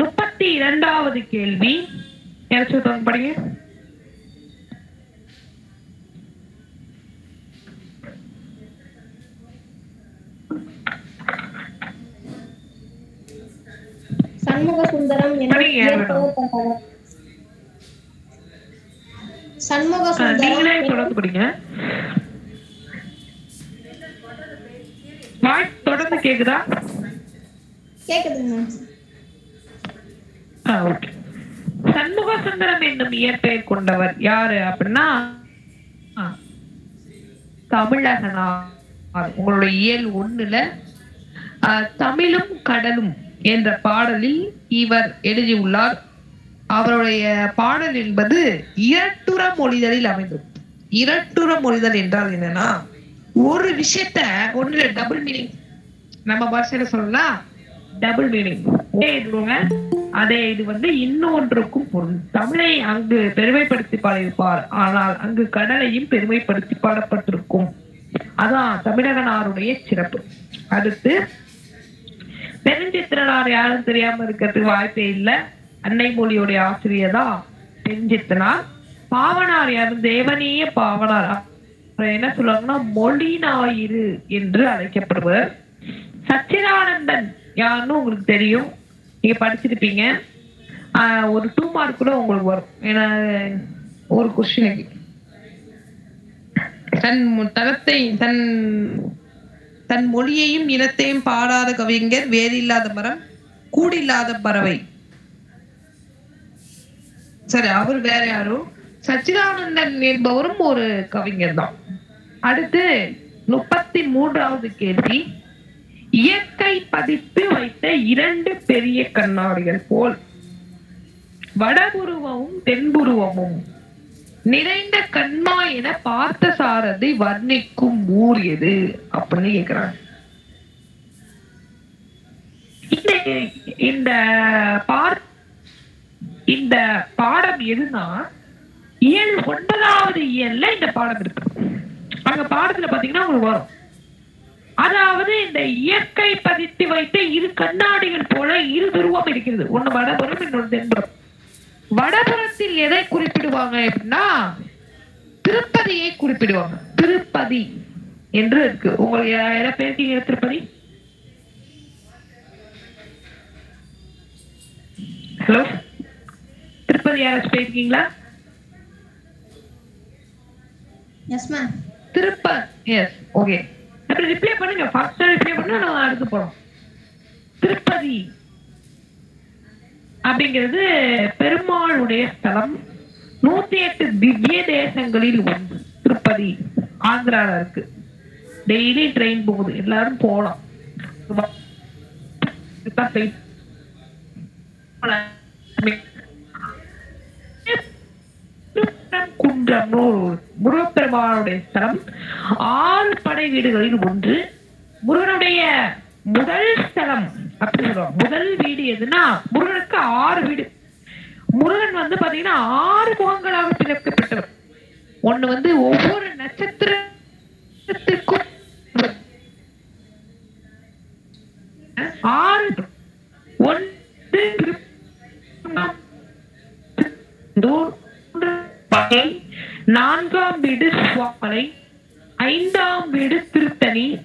முப்பத்தி இரண்டாவது கேள்வி. யாராச்சும் படிங்க சண்முக சுந்தரம் என்னும் படிங்க, யார் வேணும்? இயற்பெயர் கொண்டவர் சண்முக தொடர்ந்து கேக்குதா? கேக்குதுங்க. சண்முக சுந்தரம் என்னும் இயற்பெயர் கொண்டவர் யாரு அப்படின்னா ஆ, தமிழகனார். உங்களுடைய இயல் ஒண்ணுல தமிழும் கடலும் என்ற பாடலில் இவர் எழுதியுள்ளார் அவருடைய பாடல் என்பது இரட்டுற மொழிதலில் அமைந்தது. இரட்டுற மொழிதல் என்றால் என்னன்னா ஒரு விஷயத்த ஒண்ணுல டபுள் மீனிங் நம்ம பாஷையில சொல்லலாம் டபுள் மீனிங் அதே இது வந்து இன்னொன்றுக்கும் பொருள். தமிழை அங்கு பெருமைப்படுத்தி பாடியிருப்பார் ஆனால் அங்கு கடலையும் பெருமைப்படுத்தி பாடப்பட்டிருக்கும். அதான் தமிழகனாருடைய சிறப்பு. அடுத்து பெருஞ்சித்திரனார் யாரும் தெரியாம இருக்கிறதுக்கு வாய்ப்பே இல்லை. அன்னை மொழியுடைய ஆசிரியர் தான் பெருஞ்சித்தனார் பாவனார் யாரும் தேவனீய பாவனார். அப்புறம் என்ன சொல்லுவாங்கன்னா மொழி ஞாயிறு என்று அழைக்கப்படுவர் சச்சிதானந்தன் யாருன்னு உங்களுக்கு தெரியும். நீங்க படிச்சிருப்பீங்க. ஆஹ் ஒரு டூ மார்க் கூட உங்களுக்கு வரும். ஏன்னா ஒரு கொஸ்டினுக்கு தன் மு- தன் தன் மொழியையும் இனத்தையும் பாடாத கவிஞர் வேறில்லாத மரம் கூடில்லாத பறவை. சரி அவர் வேற யாரும் சச்சிதானந்தன் என்பவரும் ஒரு கவிஞர் தான். அடுத்து முப்பத்தி மூன்றாவது கேள்வி. இயற்கை பதித்து வைத்த இரண்டு பெரிய கண்ணாடிகள் போல். வடபுருவமும் தென்புருவமும். நிறைந்த கண்மா என பார்த்த சாரதி வர்ணிக்கும் ஊர் எது? அப்படின்னு கேக்குறாங்க. இந்த- இந்த பார் இந்த பாடம் எதுனா இயல் ஒன்பதாவது இயல்ல இந்த பாடம் இருக்கு. அங்க பாடத்துல பாத்தீங்கன்னா உங்களுக்கு வரும். அதாவது இந்த இயற்கை பதித்து வைத்த இரு கண்ணாடிகள் போல இரு துருவம் இருக்கிறது. ஒண்ணு வடபுறம் இன்னொன்று தென்புறம். வடபுறத்தில் எதை குறிப்பிடுவாங்க அப்படின்னா திருப்பதியை குறிப்பிடுவாங்க. திருப்பதி என்று இருக்கு. உங்களுக்கு யாரா பேருக்கீங்க திருப்பதி? ஹலோ? திருப்பதி யாராச்சும் போயிருக்கீங்களா? எஸ் மேம் திருப்ப எஸ் ஓகே அப்படி ரிப்ளை பண்ணுங்க. ஃபர்ஸ்ட் ரிப்ளை பண்ணா நான் அடுத்து போறோம். திருப்பதி. அப்படிங்கிறது பெருமாளுடைய ஸ்தலம். நூத்தி எட்டு திவ்ய தேசங்களில் ஒன்று திருப்பதி ஆந்திரால இருக்கு. டெய்லி ட்ரெயின் போகுது எல்லாரும் போகலாம் குன்றம் முருகப்பெருமானுடைய ஸ்தலம். ஆறு படை வீடுகளில் ஒன்று. முருகனுடைய முதல் ஸ்தலம் அப்படி சொல்லுவாங்க முதல் வீடு எதுனா முருகனுக்கு ஆறு வீடு. முருகன் வந்து பாத்தீங்கன்னா ஆறு முகங்களாக பிறக்கப்பட்டவர். ஒண்ணு வந்து ஒவ்வொரு நட்சத்திரத்திற்கும் ஆறு ஒன்று நான்காம் வீடு சுவாமலை ஐந்தாம் வீடு திருத்தணி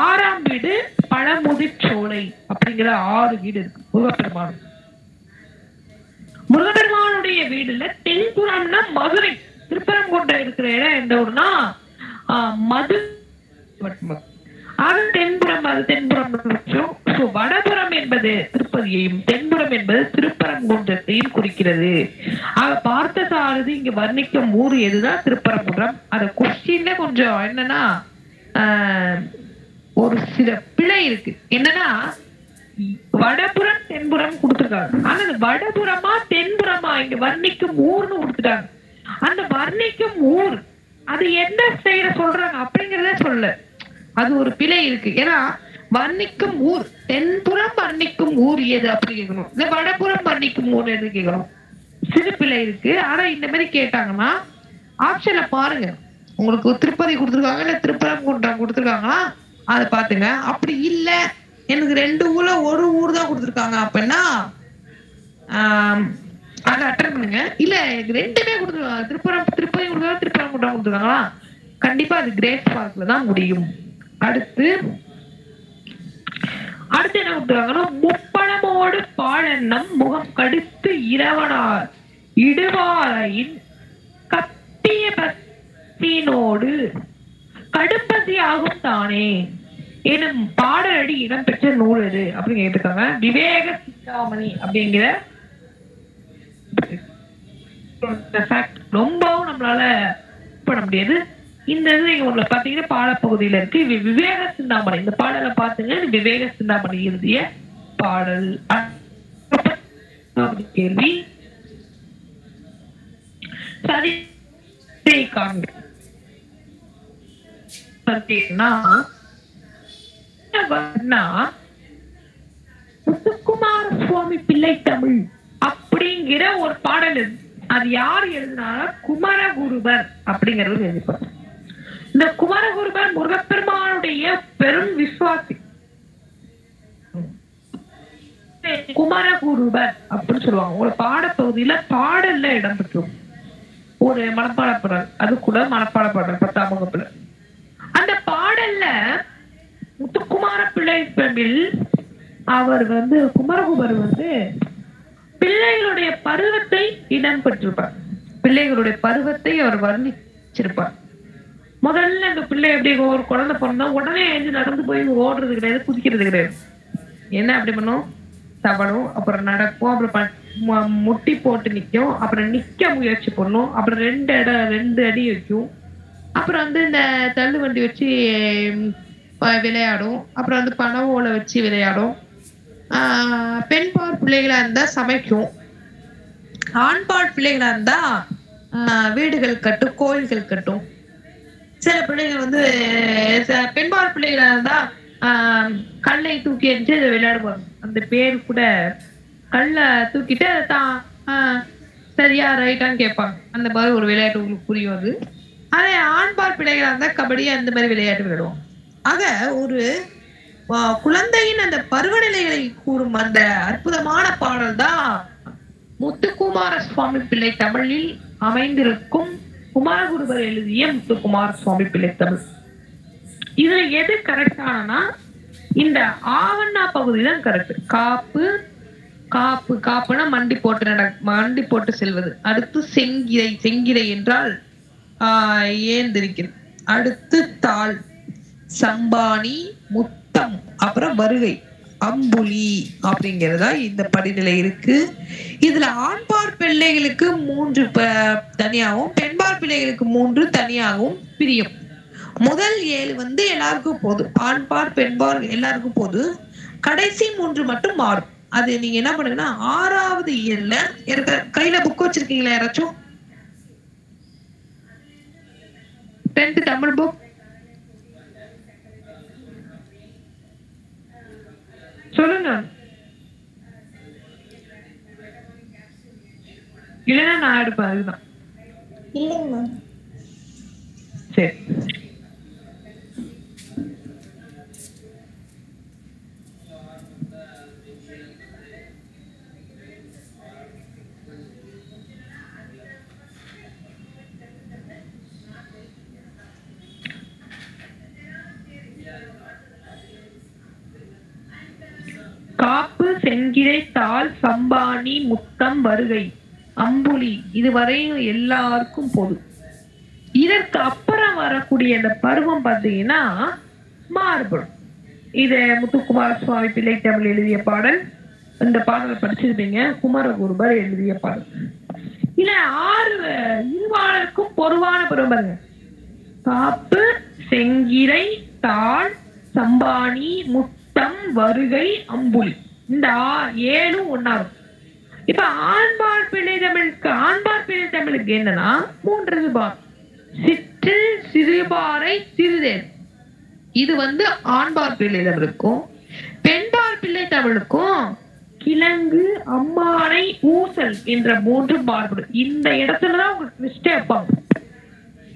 ஆறாம் வீடு பழமுதிர்ச்சோலை அப்படிங்கிற ஆறு வீடு இருக்கு முருகப்பெருமான். முருகப்பெருமானுடைய வீடுல தென்புறம்னா மதுரை. திருப்பரங்குன்றம் இருக்கிற இடம் எந்த ஊர்னா ஆஹ், மது அது தென்புறம் அது தென்புறம். வடபுறம் என்பது திருப்பதியையும் தென்புறம் என்பது திருப்பரங்குன்றத்தையும் குறிக்கிறது. ஆக பார்த்த சாரதி இங்க வர்ணிக்கும் ஊர் எதுதான் திருப்பரங்குன்றம்? அந்த கொஸ்டின்ல கொஞ்சம் என்னன்னா ஆஹ், ஒரு சில பிழை இருக்கு. என்னன்னா வடபுறம் தென்புறம் கொடுத்துருக்காங்க. ஆனா வடபுறமா தென்புறமா இங்க வர்ணிக்கும் ஊர்னு கொடுத்துட்டாங்க. அந்த வர்ணிக்கும் ஊர் அது என்ன செய்யற சொல்றாங்க அப்படிங்கறத சொல்ல அது ஒரு பிழை இருக்கு. ஏன்னா வர்ணிக்கும் ஊர் தென்புறம் வர்ணிக்கும் ஊர் எது அப்படி கேட்கணும்? இல்ல வடபுறம் வர்ணிக்கும் ஊர் எது கேட்கணும்? சிறு பிழை இருக்கு. ஆனா இந்த மாதிரி கேட்டாங்கன்னா ஆப்ஷன்ல பாருங்க. உங்களுக்கு திருப்பதி கொடுத்துருக்காங்க இல்ல திருப்புறம் கொடுத்துருக்காங்களா? அதை பாத்துங்க அப்படி இல்ல. எனக்கு ரெண்டு ஊர்ல ஒரு ஊர் தான் கொடுத்துருக்காங்க. அப்படின்னா அதை அட்டன் பண்ணுங்க. இல்ல எனக்கு ரெண்டுமே கொடுத்துருக்காங்க. திருப்பரம் திருப்பதி கொடுத்தா திருப்பரங்குன்றம் கொடுத்துருக்காங்களா? கண்டிப்பா அது கிரேட் பார்க்ல தான் முடியும். அடுத்து அடுத்து என்ன கொடுத்துருக்காங்கன்னா முப்பணமோடு பாழெண்ணம் முகம் கடுத்து இரவனார் இடுவாரையின் கத்திய பத்தினோடு கடுப்பசி ஆகும் தானே. எனும் பாடலடி இடம்பெற்ற நூல் எது அப்படின்னு கேட்டுக்காங்க விவேக சிந்தாமணி அப்படிங்கிற ரொம்பவும் நம்மளால பண்ண முடியாது இந்த இது நீங்க உங்களை பாத்தீங்கன்னா பாடப்பகுதியில இருக்கு விவேக சிந்தாமணி இந்த பாடலை பாத்துங்க விவேக சிந்தாமணி எழுதிய பாடல் கேள்வி சரி காண்க பார்த்தீங்கன்னா என்ன முத்துக்குமார சுவாமி பிள்ளை தமிழ் அப்படிங்கிற ஒரு பாடல் இருக்கு. அது யார் எழுதினாரா? குமரகுருபர் அப்படிங்கிறவர் எழுதிப்பார் இந்த குமரகுருபர் முருகப்பெருமானுடைய பெரும் விசுவாசி. குமரகுருபர் அப்படின்னு சொல்லுவாங்க. ஒரு பாடப்பகுதியில பாடல்ல இடம் பெற்றும் ஒரு மனப்பாட பாடல் அது கூட மனப்பாட பாடல் பத்தாம் வகுப்புல. அந்த பாடல்ல முத்துக்குமார பிள்ளை பெண்ணில் அவர் வந்து குமரகுபர் வந்து பிள்ளைகளுடைய பருவத்தை இடம் பெற்றிருப்பார். பிள்ளைகளுடைய பருவத்தை அவர் வர்ணிச்சிருப்பார். முதல்ல அந்த பிள்ளை எப்படி ஒரு குழந்தை பிறந்தா உடனே எழுந்து நடந்து போய் ஓடுறது கிடையாது குதிக்கிறது கிடையாது. என்ன அப்படி பண்ணும்? தவழும் அப்புறம் நடக்கும் அப்புறம் முட்டி போட்டு நிக்கும் அப்புறம் நிக்க முயற்சி பண்ணும் அப்புறம் ரெண்டு இடம் ரெண்டு அடி வைக்கும். அப்புறம் வந்து இந்த தள்ளு வண்டி வச்சு விளையாடும். அப்புறம் வந்து பனை ஓலை வச்சு விளையாடும். பெண் பெண்பால் பிள்ளைகளா இருந்தா சமைக்கும். ஆண்பால் பிள்ளைகளா இருந்தா வீடுகள் கட்டும் கோயில்கள் கட்டும். சில பிள்ளைகள் வந்து ச- பெண்பால் பிள்ளைகளா இருந்தா கல்லை தூக்கி எறிஞ்சு அதை விளையாடுவாங்க. அந்த பேர் கூட கல்லை தூக்கிட்டு அதை தான் சரியா ரைட்டான்னு கேட்பாங்க. அந்த மாதிரி ஒரு விளையாட்டு உங்களுக்கு புரியும் அது. அதே ஆண்பால் பிள்ளைகளா இருந்தா கபடி அந்த மாதிரி விளையாட்டு விளையாடுவோம் ஆக ஒரு குழந்தையின் அந்த பருவநிலைகளை கூறும் அந்த அற்புதமான பாடல் தான் முத்துக்குமார சுவாமி பிள்ளை தமிழில் அமைந்திருக்கும் குமாரகுருவர் எழுதிய முத்துக்குமார சுவாமி பிள்ளை தமிழ். இதுல எது கரெக்டானா இந்த ஆவண்ணா பகுதி தான் கரெக்ட் காப்பு காப்பு காப்புனா மண்டி போட்டு நட மண்டி போட்டு செல்வது. அடுத்து செங்கிரை செங்கிரை என்றால் ஆஹ் ஏந்திருக்கிறது. அடுத்து தாழ் சம்பாணி முத்தம் அப்புறம் வருகை. அம்புலி அப்படிங்கறதா இந்த படிநிலை இருக்கு. இதுல ஆண்பார் பிள்ளைகளுக்கு மூன்று தனியாகவும் பெண்பார் பிள்ளைகளுக்கு மூன்று தனியாகவும் பிரியும். முதல் ஏழு வந்து எல்லாருக்கும் போதும் ஆண்பார் பெண்பார் எல்லாருக்கும் போது கடைசி மூன்று மட்டும் மாறும் அது நீங்க என்ன பண்ணுங்கன்னா ஆறாவது இயல்ல கையில புக் வச்சிருக்கீங்களா யாராச்சும்? டென்த் தமிழ் புக் சொல்லுங்க. இல்லைன்னா நான் எடுப்பேன் அதுதான். இல்லைங்க மேம் சரி. காப்பு செங்கிரை தாள் சம்பாணி முத்தம் வருகை. அம்புலி இதுவரையும் எல்லாருக்கும் பொது. இதற்கு அப்புறம் வரக்கூடிய அந்த பருவம் பார்த்தீங்கன்னா மாறுபடும் இதை முத்துக்குமார சுவாமி பிள்ளை தமிழ் எழுதிய பாடல். இந்த பாடலை படிச்சிருப்பீங்க. குமரகுருபர் எழுதிய பாடல். இல்ல ஆறு இருவாளருக்கும் பொதுவான பருவம் பாருங்க. காப்பு செங்கிரை தாள் சம்பாணி தம் வருகை அம்புலி. இந்த ஏழும் ஒன்னாகும் இப்ப ஆண்பார் பிள்ளை தமிழுக்கு ஆண்பார் பிள்ளை தமிழுக்கு என்னன்னா மூன்று பார் சிற்றில் சிறுபாறை சிறுதேன். இது வந்து ஆண்பார் பிள்ளை தமிழுக்கும் பெண்பார் பிள்ளை தமிழுக்கும் கிழங்கு அம்மானை ஊசல் என்ற மூன்று மாறுபடும். இந்த இடத்துலதான் உங்களுக்கு மிஸ்டே வைப்பாங்க.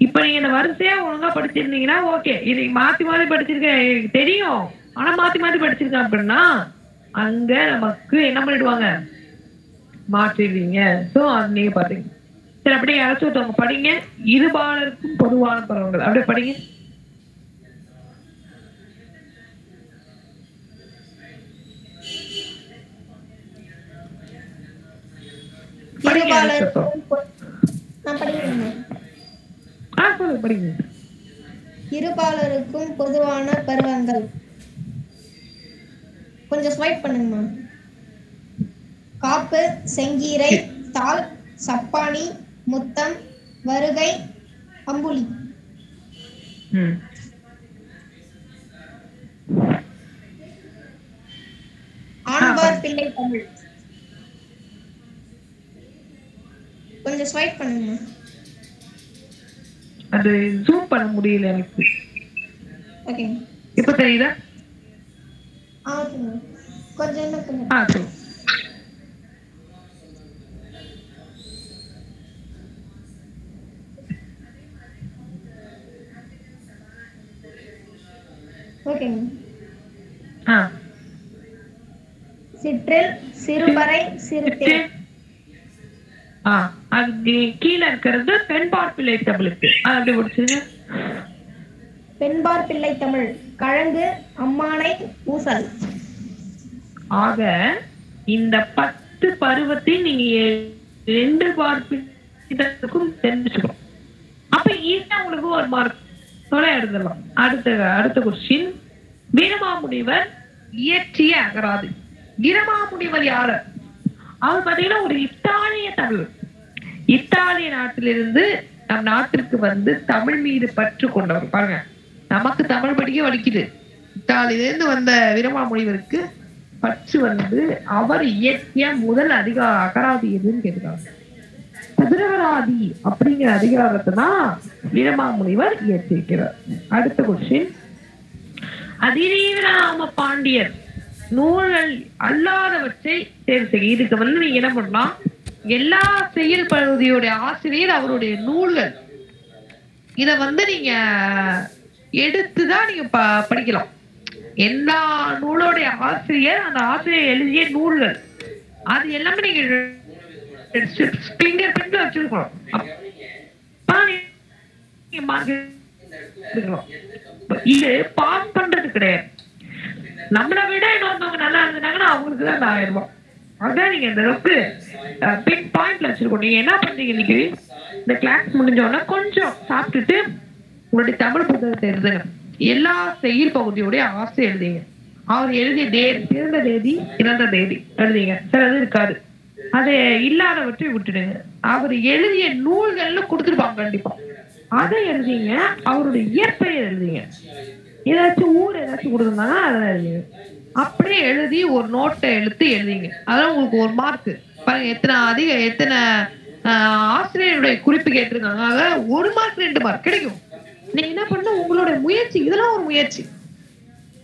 இப்ப நீங்க இந்த வரிசையா ஒழுங்கா படிச்சிருந்தீங்கன்னா ஓகே. இது மாத்தி மாத்தி படிச்சிருக்கேன் எனக்கு தெரியும். ஆனா மாத்தி மாத்தி படிச்சிருக்கேன் அப்படின்னா அங்க நமக்கு என்ன பண்ணிடுவாங்க? மாற்றிடுவீங்க. சோ அது நீங்க பாத்தீங்க சரி அப்படியே யாராச்சும் ஒருத்தவங்க படிங்க. இருபாலருக்கும் பொதுவான பருவங்கள். அப்படியே படிங்க. இருபாலருக்கும் பொ- நான் படிக்கிறேன் மேம் ஆ சொல்லுங்க படிங்க இருபாலருக்கும் பொதுவான பருவங்கள் கொஞ்சம் ஸ்வைப் பண்ணுங்க மேம் காப்பு செங்கீரை தாள் சப்பானி முத்தம் வருகை அம்புலி. ஆண்பார் பிள்ளை தமிழ். கொஞ்சம் ஸ்வைப் பண்ணுங்க அது ஜூம் பண்ண முடியல எனக்கு. ஓகே இப்ப தெரியுதா? கொஞ்சம் ஆ சரி. ஓகேங்க ஆ. சிற்றில் சிறுபறை சிறு ஆ அது கீழே இருக்கிறது பெண் பாப்புலேட்டபிலிட்டி அது எப்படி பிடிச்சது பெண்பார் பிள்ளை தமிழ் கழங்கு அம்மானை ஊசல். ஆக இந்த பத்து பருவத்தை நீங்க ரெண்டு பார்ப்பிடத்துக்கும் தெரிஞ்சுக்கணும். அப்ப ஈஸியா உங்களுக்கு ஒரு மார்க் தொலை எடுத்துடலாம். அடுத்த அடுத்த கொஸ்டின் வீரமாமுனிவர் இயற்றிய அகராதி. வீரமாமுனிவர் யாரு? அவர் பாத்தீங்கன்னா ஒரு இத்தாலிய தமிழ். இத்தாலிய நாட்டிலிருந்து நம் நாட்டிற்கு வந்து தமிழ் மீது பற்று கொண்டவர். பாருங்க. நமக்கு தமிழ் படிக்க வலிக்குது. இத்தாலியிலிருந்து வந்த வீரமாமுனிவருக்கு பற்று வந்து அவர் இயற்றிய முதல் அதிகார அகராதி எதுன்னு கேட்டுக்காங்க சதுரகராதி அப்படிங்கிற அதிகாரத்தை தான் வீரமாமுனிவர் இயற்றியிருக்கிறார். அடுத்த கொஸ்டின் அதிரீவிராம பாண்டியர் நூல்கள் அல்லாதவற்றை தேர்வு செய்ய இதுக்கு வந்து நீங்க என்ன பண்ணலாம்? எல்லா செயல் பகுதியுடைய ஆசிரியர் அவருடைய நூல்கள். இத வந்து நீங்க எடுத்துதான் நீங்க ப- படிக்கலாம். எல்லா நூலோடைய ஆசிரியர் அந்த ஆசிரியர் எழுதிய நூல்கள். அது எல்லாமே நீங்க ஃபிங்கர் பிரிண்ட்ல வச்சிருக்கணும். இது பாஸ் பண்றது கிடையாது. நம்மளை விட இன்னொருத்தவங்க நல்லா இருந்தாங்கன்னா அவங்களுக்கு தான் இந்த ஆயிரம் ரூபாய். அதான் நீங்க இந்த அளவுக்கு பின் பாயிண்ட்ல வச்சிருக்கோம் நீங்க என்ன பண்றீங்க இன்னைக்கு? இந்த கிளாஸ் முடிஞ்ச உடனே கொஞ்சம் சாப்பிட்டுட்டு உங்களுடைய தமிழ் புத்தகத்தை எழுதுங்க எல்லா செயல் பகுதியோடைய ஆசை எழுதிங்க. அவர் எழுதிய தே பிறந்த தேதி இறந்த தேதி எழுதிங்க. சிலது இருக்காது. அது இல்லாதவற்றை விட்டுடுங்க. அவர் எழுதிய நூல்கள்ல கொடுத்துருப்பாங்க கண்டிப்பா. அதை எழுதிங்க. அவருடைய இயற்பெயர் எழுதிங்க. ஏதாச்சும் ஊர் ஏதாச்சும் கொடுத்துருந்தாங்கன்னா அதெல்லாம் எழுதிங்க. அப்படியே எழுதி ஒரு நோட்டை எழுத்து எழுதிங்க. அதான் உங்களுக்கு ஒரு மார்க் பாருங்க எத்தனை அதிக எத்தனை ஆஹ், ஆசிரியருடைய குறிப்பு கேட்டிருக்காங்க. அதான் ஒரு மார்க் ரெண்டு மார்க் கிடைக்கும். நீங்க என்ன பண்ண? உங்களுடைய முயற்சி இதெல்லாம் ஒரு முயற்சி.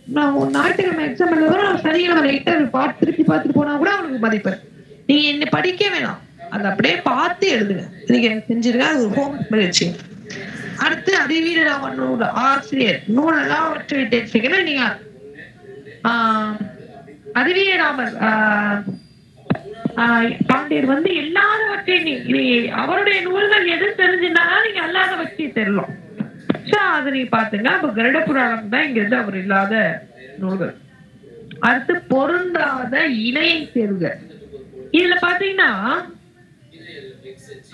நான் ஒரு ஞாயிற்றுக்கிழமை எக்ஸாம் எழுதுறோம் சனிக்கிழமை லைட்டா பார்த்து திருப்பி பார்த்துட்டு போனா கூட அவனுக்கு மதிப்பேன் நீங்க என்ன படிக்க வேணாம். அதை அப்படியே பார்த்து எழுதுங்க. நீங்க செஞ்சிருக்க அது ஒரு ஹோம் முயற்சி அடுத்து அறிவீரராமன் நூல் ஆசிரியர். நூலெல்லாம் அவற்றை தெரிஞ்சுக்கணும். நீங்க ஆஹ் ஆஹ் பாண்டியர் வந்து எல்லாதவற்றையும் நீ- நீ அவருடைய நூல்கள் எது தெரிஞ்சிருந்தாலும் நீங்க அல்லாதவற்றை தெரியலாம் சோ அதை நீ பாத்துங்க அப்ப கருட புராணம் தான் இங்க இருந்து அவர் இல்லாத நூல்கள். அடுத்து பொருந்தாத இணையை தேர்வுக இதுல பாத்தீங்கன்னா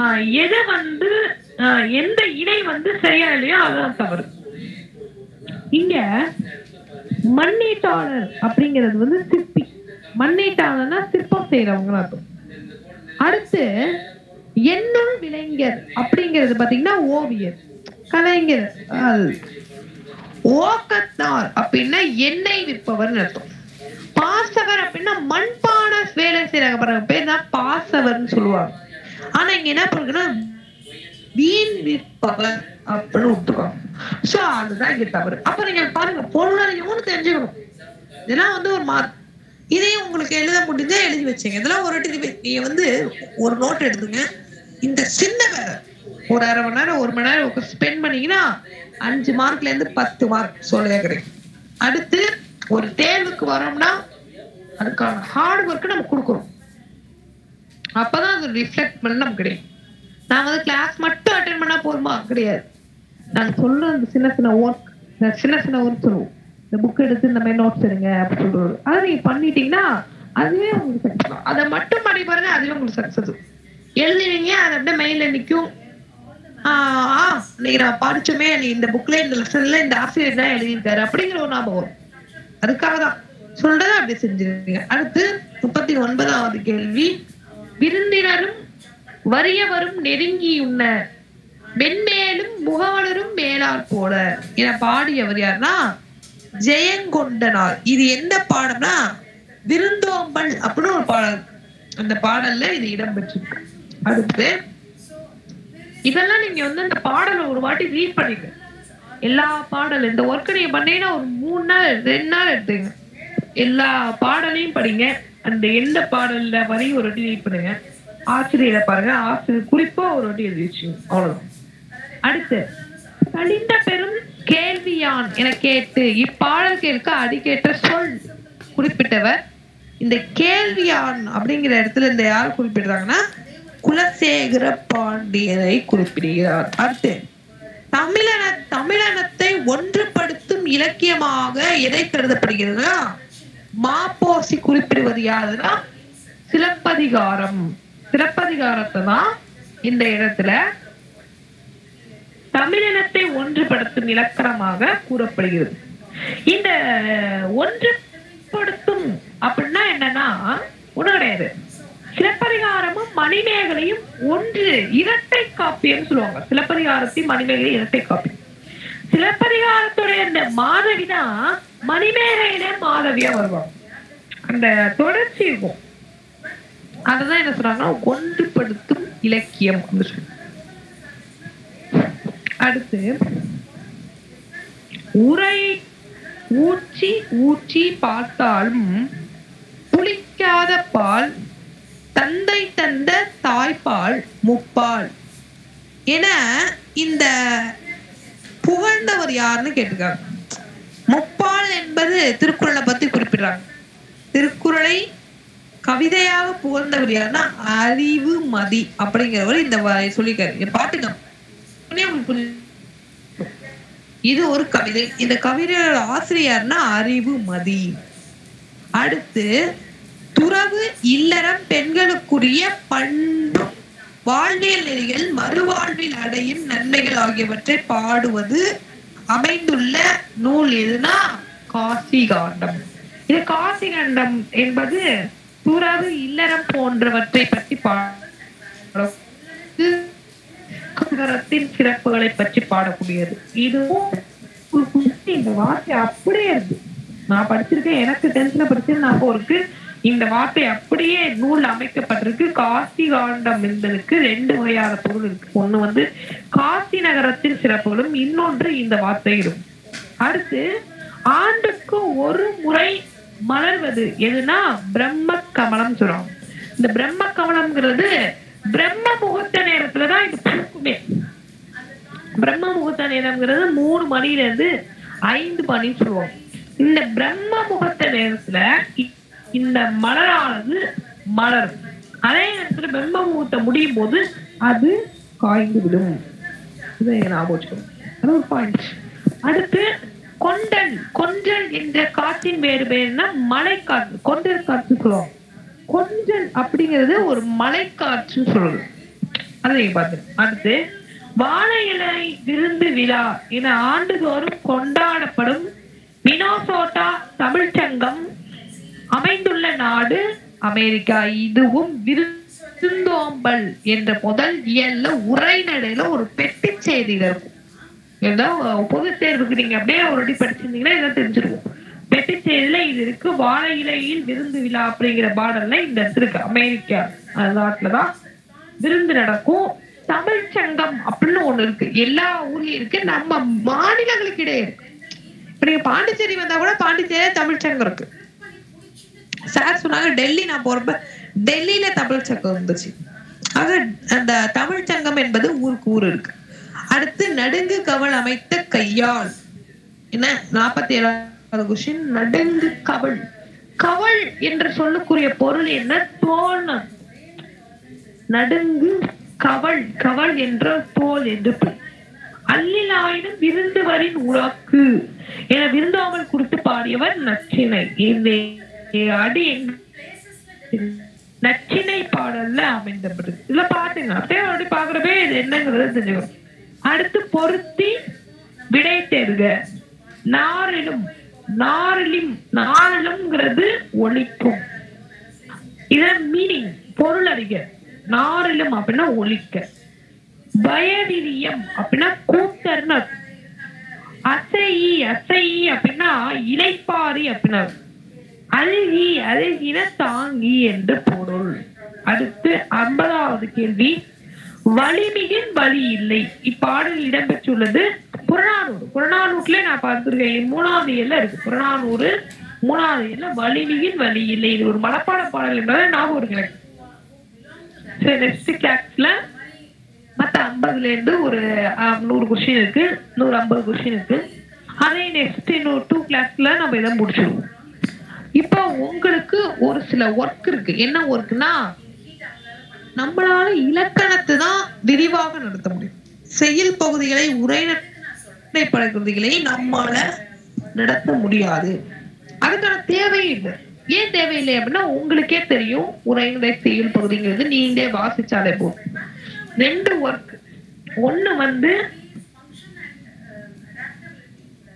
ஆஹ் எது வந்து ஆஹ் எந்த இணை வந்து சரியா இல்லையோ அதுதான் தவறு. இங்க மண்ணீட்டாளர் அப்படிங்கிறது வந்து சிற்பி. மண்ணீட்டாளர்னா சிற்பம் செய்யறவங்க அர்த்தம். அடுத்து எண்ணுள் விளைஞர் அப்படிங்கிறது பாத்தீங்கன்னா ஓவியர். கலைஞர் அது. ஓக்கத்தார் அப்படின்னா எண்ணெய் விற்பவர்னு அர்த்தம். பாசவர் அப்படின்னா மண்பான வேலை செய்யறாங்க பாருங்க பேர் தான் பாசவர்னு சொல்லுவாங்க. ஆனா இங்க என்ன பண்ணுங்கன்னா வீண் விற்பவர் அப்படின்னு விட்டுருவாங்க சோ அதுதான் இங்க தவறு. அப்ப நீங்க பாருங்க பொருளாதாரமும் தெரிஞ்சுக்கணும். இதெல்லாம் வந்து ஒரு மார்க். இதையும் உங்களுக்கு எழுத முடிஞ்சா எழுதி வச்சுங்க. இதெல்லாம் ஒரு வாட்டி இது- நீங்க வந்து ஒரு நோட் எடுத்துங்க. இந்த சின்ன வேலை ஒரு அரை மணி நேரம் ஒரு மணி நேரம் ஸ்பெண்ட் பண்ணீங்கன்னா அஞ்சு மார்க்ல இருந்து பத்து மார்க் சொல்லவே கிடைக்கும். அடுத்து ஒரு தேர்வுக்கு வரோம்னா அதுக்கான ஹார்ட் ஒர்க்கு நம்ம கொடுக்குறோம் அப்பதான் அது ரிஃப்ளெக்ட் பண்ண நமக்கு கிடையாது நான் வந்து கிளாஸ் மட்டும் அட்டென்ட் பண்ணா போதுமா? கிடையாது. நான் சொல்ல அந்த சின்ன சின்ன ஒர்க் சின்ன சின்ன ஒர்க் சொல்லுவோம். இந்த புக் எடுத்து இந்த மாதிரி நோட்ஸ் எடுங்க அப்படின்னு சொல்றது. அதை நீங்க பண்ணிட்டீங்கன்னா அதுவே உங்களுக்கு சக்சஸ் அதை மட்டும் பண்ணி பாருங்க அதுவே உங்களுக்கு சக்சஸ் எழுதுவீங்க அது அப்படியே மெயில நிக்கும் இன்னைக்கு நான் படிச்சோமே நீ இந்த புக்ல இந்த லெசன்ல இந்த ஆசிரியர் தான் எழுதியிருக்காரு. அப்படிங்கிற ஒரு ஞாபகம் அதுக்காக தான். சொல்றத அப்படி செஞ்சிருக்கீங்க அடுத்து முப்பத்தி ஒன்பதாவது கேள்வி. விருந்தினரும் வறியவரும் நெருங்கி உண்ண மென்மேலும் முகவலரும் மேலார் போல. என பாடியவர் யாருன்னா ஜெயங்கொண்டனார். இது எந்த பாடம்னா விருந்தோம்பல் அப்படின்னு ஒரு பாடல். அந்த பாடல்ல இது இடம்பெற்றிருக்கு அடுத்து இதெல்லாம் நீங்க வந்து அந்த பாடலை ஒரு வாட்டி ரீட் பண்ணிங்க. எல்லா பாடல் இந்த ஒர்க்கை நீங்க பண்ணீங்கன்னா ஒரு மூணு நாள் ரெண்டு நாள் எடுத்துங்க. எல்லா பாடலையும் படிங்க. அந்த எந்த பாடல்ல வரையும் ஒரு வாட்டி ரீட் பண்ணுங்க. ஆசிரியரை பாருங்க. ஆசிரியர் குறிப்பா ஒரு வாட்டி எழுதி வச்சுங்க அவ்வளவுதான். அடுத்து கலிந்த பெரும் கேள்வியான் என கேட்டு இப்பாடல் கேட்க அடிக்கேட்ட சொல் குறிப்பிட்டவர். இந்த கேள்வியான் அப்படிங்கிற இடத்துல இந்த யார் குறிப்பிடுறாங்கன்னா குலசேகர பாண்டியரை குறிப்பிடுகிறார். அடுத்து தமிழன தமிழனத்தை ஒன்றுபடுத்தும் இலக்கியமாக எதை கருதப்படுகிறது மாப்போசி குறிப்பிடுவது யாருன்னா சிலப்பதிகாரம். சிலப்பதிகாரத்தை தான் இந்த இடத்துல தமிழினத்தை ஒன்றுபடுத்தும் இலக்கணமாக கூறப்படுகிறது. இந்த ஒன்றுபடுத்தும் அப்படின்னா என்னன்னா ஒண்ணு கிடையாது. சிலப்பதிகாரமும் மணிமேகலையும் ஒன்று இரட்டை காப்பியம் சொல்லுவாங்க. சிலப்பதிகாரத்தையும் மணிமேகலை இரட்டை காப்பியம் சிலப்பதிகாரத்துடைய அந்த மாதவி தான் மணிமேகலையில மாதவியா வருவாங்க. அந்த தொடர்ச்சி இருக்கும். அதுதான் என்ன சொல்றாங்கன்னா ஒன்றுபடுத்தும் இலக்கியம் அப்படின்னு அடுத்து உரை ஊற்றி ஊற்றி பார்த்தாலும் புளிக்காத பால் தந்தை தந்த தாய்ப்பால் முப்பால். என இந்த புகழ்ந்தவர் யாருன்னு கேட்டுக்காங்க. முப்பால் என்பது திருக்குறளை பத்தி குறிப்பிடுறாங்க. திருக்குறளை கவிதையாக புகழ்ந்தவர் யாருன்னா அறிவு மதி அப்படிங்கிறவர் இந்த வ- சொல்லியிருக்காரு. இது ஒரு கவிதை. இந்த கவிதையோட ஆசிரியர்னா அறிவு மதி. அடுத்து துறவு இல்லறம் பெண்களுக்குரிய பண்பு. வாழ்வியல் நிலைகள் மறுவாழ்வில் அடையும் நன்மைகள் ஆகியவற்றை பாடுவது அமைந்துள்ள நூல் எதுனா? காசி காண்டம் இது காசி காண்டம் என்பது துறவு இல்லறம் போன்றவற்றை பற்றி பாடத்தின் சிறப்புகளை பற்றி பாடக்கூடியது. இதுவும் இந்த வார்த்தை அப்படியே இருக்கு. நான் படிச்சிருக்கேன் எனக்கு டென்த்ல படிச்சது நான் இருக்கு இந்த வார்த்தை அப்படியே நூல் அமைக்கப்பட்டிருக்கு. காசி காண்டம் என்பதற்கு ரெண்டு வகையான பொருள் இருக்கு. ஒண்ணு வந்து காசி நகரத்தின் சிறப்புகளும் இன்னொன்று இந்த வார்த்தை அடுத்து ஆண்டுக்கு ஒரு முறை மலர்வது எதுனா பிரம்ம கமலம் சொல்றோம் இந்த பிரம்ம கமலம்ங்கிறது பிரம்ம முகூர்த்த நேரத்துலதான் இது பூக்குமே. பிரம்ம முகூர்த்த நேரம்ங்கிறது மூணு மணில இருந்து ஐந்து மணின்னு சொல்லுவோம். இந்த பிரம்ம முகூர்த்த நேரத்துல இந்த மலரானது மலரும் அதே நேரத்துல பிரம்ம முகூர்த்தம் முடியும் போது அது காய்ந்து விடும் இதை ஞாபகம் அது ஒரு பாயிண்ட் அடுத்து கொண்டல். கொஞ்சல் என்ற காற்றின் வேறு பேருனா மலைக்காற்று. கொண்டல் காற்று சொல்லுவோம் கொஞ்சல் அப்படிங்கிறது ஒரு மலைக்காற்று சொல்றது. அதை பார்த்து. அடுத்து வாழை இலை விருந்து விழா என ஆண்டுதோறும் கொண்டாடப்படும் மினோசோட்டா தமிழ்ச்சங்கம் அமைந்துள்ள நாடு அமெரிக்கா. இதுவும் விருந்தோம்பல் என்ற முதல் இயல்ல உரைநடையில ஒரு பெட்டி செய்தியில இருக்கும். ஏதோ பொது தேர்வுக்கு நீங்க அப்படியே ஒரு வாட்டி படிச்சிருந்தீங்கன்னா இதை தெரிஞ்சிருக்கும். பெட்டி செய்தியில இது இருக்கு வாழை இலையில் விருந்து விழா அப்படிங்கிற பாடல்ல இந்த இருக்கு. அமெரிக்கா அந்த நாட்டுலதான் விருந்து நடக்கும். தமிழ் சங்கம் அப்படின்னு ஒண்ணு இருக்கு. எல்லா ஊர்லயும் இருக்கு நம்ம மாநிலங்களுக்கு இடையே இருக்கு. இப்ப நீங்க பாண்டிச்சேரி வந்தா கூட பாண்டிச்சேரி தமிழ் சங்கம் இருக்கு. சார் சொன்னாங்க டெல்லி நான் போறப்ப டெல்லியில தமிழ் சங்கம் இருந்துச்சு ஆக அந்த தமிழ் சங்கம் என்பது ஊருக்கு ஊர் இருக்கு. அடுத்து நடுங்கு கவல் அமைத்த கையால். என்ன? நாற்பத்தி ஏழாவது கொஸ்டின் நடுங்கு கவல். கவல் என்று சொல்லக்கூடிய பொருள் என்ன? தோணம் நடுங்கு கவல். கவல் என்ற தோல் என்று பொருள். அல்லிலாயினும் விருந்துவரின் உறக்கு. என விருந்தோமல் குறித்து பாடியவர் நச்சினை இந்த அடி நச்சினை பாடல்ல அமைந்தது இதுல பாத்துங்க. அப்படியே அப்படி பாக்குறப்பே இது என்னங்கிறது தெரிஞ்சுக்கணும். அடுத்து பொருத்தி விடை தேர்க. நாரிலும் நாரிலும் நாரிலும்ங்கிறது ஒழிக்கும் இத மீனிங் பொருள் அறிக. நாரிலும் அப்படின்னா ஒழிக்க பயவிரியம் அப்படின்னா கூத்தர்னர் அசை அசை அப்படின்னா இலைப்பாரி அப்படின்னா அழுகி அழுகின தாங்கி என்று பொருள். அடுத்து ஐம்பதாவது கேள்வி. வலிமிகின் வலி இல்லை. இப்பாடலில் இடம்பெற்றுள்ளது புறநானூறு. புறநானூற்றுல நான் பார்த்திருக்கேன். மூணாவது எல்ல இருக்கு. புறநானூறு மூணாவது எல்ல வலிமிகின் வலி இல்லை. இது ஒரு மனப்பாட பாடல் என்பதை ஞாபகம் ஒரு சரி நெக்ஸ்ட் கிளாஸ்ல மத்த ஐம்பதுல இருந்து ஒரு நூறு கொஸ்டின் இருக்கு. நூறு ஐம்பது கொஸ்டின் இருக்கு. அதே நெக்ஸ்ட் இன்னொரு டூ கிளாஸ்ல நம்ம இதை முடிச்சிடுவோம் இப்போ உங்களுக்கு ஒரு சில ஒர்க் இருக்கு. என்ன ஒர்க்னா நம்மளால இலக்கணத்தை தான் விரிவாக நடத்த முடியும். செயல் பகுதிகளை உரைநடை பகுதிகளை நம்மால நடத்த முடியாது. அதுக்கான தேவையும் இல்லை. ஏன் தேவையில்லை அப்படின்னா உங்களுக்கே தெரியும் உரைநடை செயல் பகுதிங்கிறது நீங்களே வாசிச்சாலே போதும். ரெண்டு ஒர்க் ஒண்ணு வந்து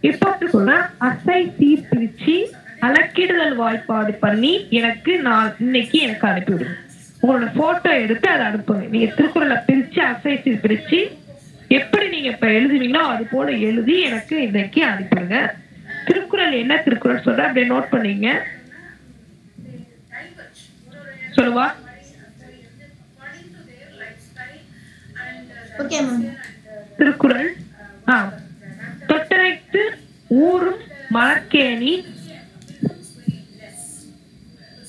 இப்போ சொல்றேன்? அசை தீ பிரிச்சு அலக்கிடுதல் வாய்ப்பாடு பண்ணி எனக்கு நான் இன்னைக்கு எனக்கு அனுப்பிவிடுங்க. உங்களோட போட்டோ எடுத்து அதை அனுப்புங்க. நீங்க திருக்குறளை பிரிச்சு அசை சீர் பிரிச்சு எப்படி நீங்க இப்ப எழுதுவீங்களோ அது போல எழுதி எனக்கு இன்னைக்கு அனுப்பிடுங்க திருக்குறள் என்ன திருக்குறள் சொல்ற? அப்படியே நோட் பண்ணீங்க. சொல்லுவா. திருக்குறள். ஆ. தொட்டனைத்து ஊரும் மலர்க்கேணி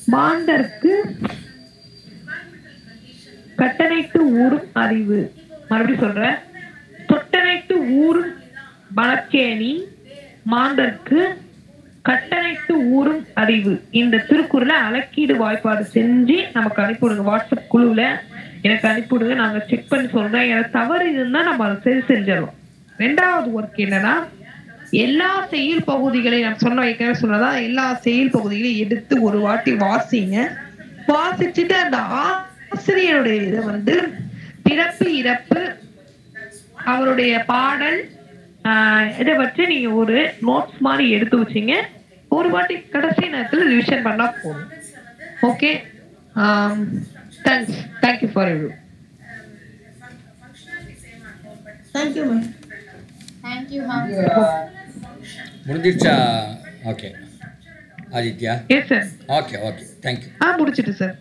மாந்தர்க்கு கட்டணைத்து ஊரும் அறிவு. மறுபடியும் சொல்றேன் தொட்டனைத்து ஊரும் மலர்க்கேணி மாந்தர்க்கு கட்டணைத்து ஊரும் அறிவு. இந்த திருக்குறளை அலக்கீடு வாய்ப்பாடு செஞ்சு நமக்கு அனுப்பிவிடுங்க. வாட்ஸ்அப் குழுவுல எனக்கு அனுப்பிவிடுங்க. நாங்க செக் பண்ணி சொல்றோம். எனக்கு தவறு இருந்தா நம்ம அதை சரி செஞ்சிடறோம். ரெண்டாவது ஒர்க் என்னன்னா எல்லா செயல் பகுதிகளையும் நான் சொன்ன ஏற்கனவே சொன்னதா எல்லா செயல் பகுதிகளையும் எடுத்து ஒரு வாட்டி வாசிங்க. வாசிச்சுட்டு அந்த ஆசிரியருடைய இதை வந்து பிறப்பு இறப்பு அவருடைய பாடல் ஆஹ் இதை வச்சு நீங்க ஒரு நோட்ஸ் மாதிரி எடுத்து வச்சீங்க. ஒரு வாட்டி கடைசி நேரத்துல ரிவிஷன் பண்ணா போதும். Okay thanks thank you for you thank you ma'am thank you ma'am முடிஞ்சிருச்சா? Okay Aditya? Yes sir okay okay thank you ஆ முடிச்சிட்டு சார்